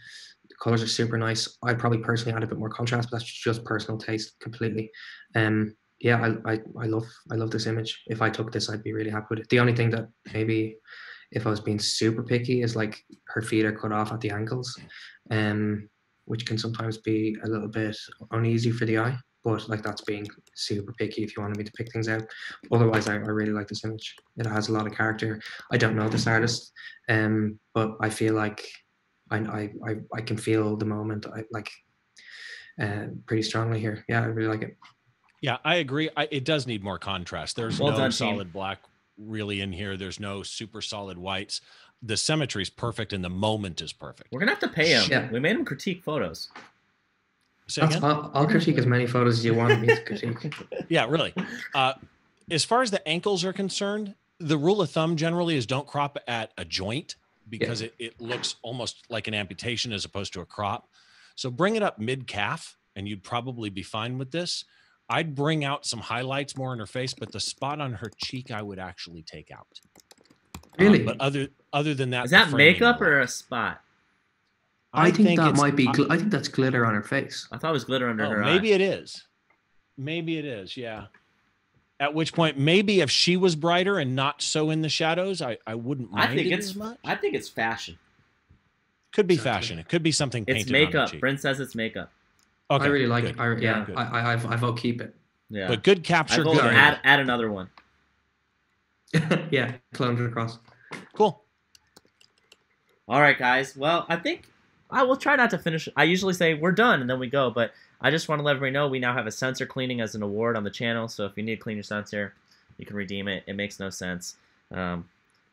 The colors are super nice. I'd probably personally add a bit more contrast, but that's just personal taste completely. Um, yeah, I, I, I love I love this image. If I took this, I'd be really happy with it. The only thing that maybe if I was being super picky is like her feet are cut off at the ankles. Um, which can sometimes be a little bit uneasy for the eye. But like that's being super picky if you wanted me to pick things out. Otherwise, I, I really like this image. It has a lot of character. I don't know this artist, um, but I feel like I I, I, I can feel the moment. I like uh, pretty strongly here. Yeah, I really like it. Yeah, I agree. I, it does need more contrast. There's Well no done, team. solid black really in here. There's no super solid whites. The symmetry is perfect and the moment is perfect. We're gonna have to pay him. Yeah. We made him critique photos. Say That's. I'll, I'll critique as many photos as you want me to critique. Yeah, really. Uh, as far as the ankles are concerned, the rule of thumb generally is don't crop at a joint because it, it looks almost like an amputation as opposed to a crop. So bring it up mid calf and you'd probably be fine with this. I'd bring out some highlights more in her face, but the spot on her cheek I would actually take out. Um, Really? but other other than that, Is that makeup or a spot? I, think, that might be. I- Gl- I think that's glitter on her face. I thought it was glitter under Oh, her maybe eye. it is. Maybe it is. Yeah. At which point, maybe if she was brighter and not so in the shadows, I, I wouldn't mind I mind think it it's as much. I think it's fashion. Could be Exactly. fashion. It could be something It's painted on makeup. cheek. Brent says it's makeup. Okay, I really like good. it. I, yeah, Good. I, I, I've, vote keep it. Yeah. But good I capture. vote Good add add another one. yeah, cloned it across. Cool. All right, guys. Well, I think I will try not to finish. I usually say we're done and then we go, but I just want to let everybody know we now have a sensor cleaning as an award on the channel. So if you need to clean your sensor, you can redeem it. It makes no sense. Um,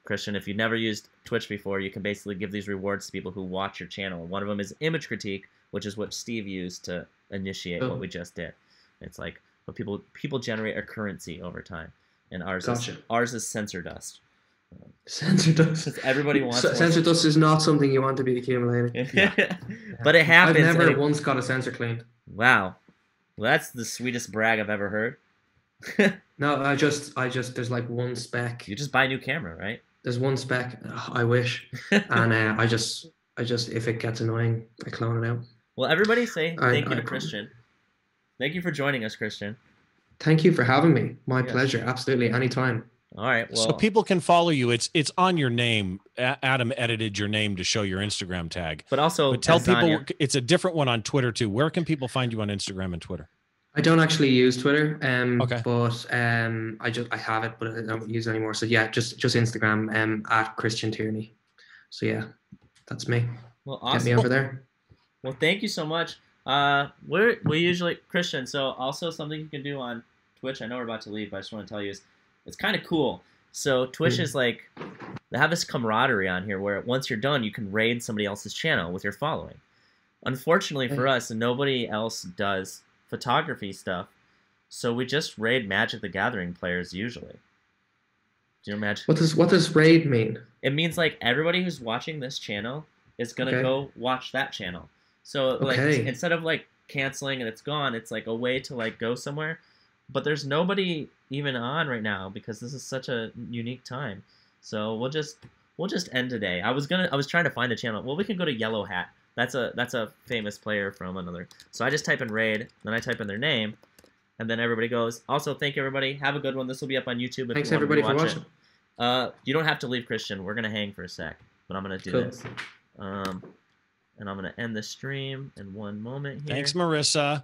Christian, if you've never used Twitch before, you can basically give these rewards to people who watch your channel. One of them is image critique, which is what Steve used to initiate Oh. what we just did. It's like what people people generate a currency over time, and ours Gotcha. is ours is sensor dust. Sensor dust. Since everybody wants S- sensor dust is not something you want to be accumulating. but it happens. I've never it- once got a sensor cleaned. Wow. Well, that's the sweetest brag I've ever heard. No, I just, I just, there's like one speck. you just buy a new camera, right? There's one speck. ugh, I wish, and uh, I just, I just, if it gets annoying, I clone it out. well, everybody say I- thank you I- to Christian. Thank you for joining us, Christian. Thank you for having me. My Yes. pleasure. Absolutely, anytime. All right. Well, so people can follow you. It's it's on your name. A- Adam edited your name to show your Instagram tag. but also But tell people Azania. it's a different one on Twitter too. Where can people find you on Instagram and Twitter? I don't actually use Twitter, um, Okay. but um, I just I have it, but I don't use it anymore. So yeah, just just Instagram, um, at Christian Tierney. So yeah, that's me. Well, awesome. Get awesome. me over there. Well, thank you so much. Uh, we're we usually Christian. So also something you can do on Twitch. I know we're about to leave, but I just want to tell you is it's kind of cool. So Twitch Hmm. is like they have this camaraderie on here where once you're done, you can raid somebody else's channel with your following. Unfortunately for us, nobody else does photography stuff, so we just raid Magic the Gathering players usually. Do you know Magic? What does what does raid mean? It means like everybody who's watching this channel is gonna Okay. go watch that channel. So like Okay. instead of like canceling and it's gone, it's like a way to like go somewhere. But there's nobody even on right now because this is such a unique time. So we'll just we'll just end today. I was gonna I was trying to find a channel. Well, we can go to Yellow Hat. That's a that's a famous player from another. So I just type in raid, then I type in their name, and then everybody goes. Also, thank you everybody. Have a good one. This will be up on YouTube. If Thanks you wanna everybody for watching. It. Uh, you don't have to leave, Christian. We're gonna hang for a sec, but I'm gonna do Cool. this. Um, and I'm gonna end the stream in one moment here. Thanks, Marissa.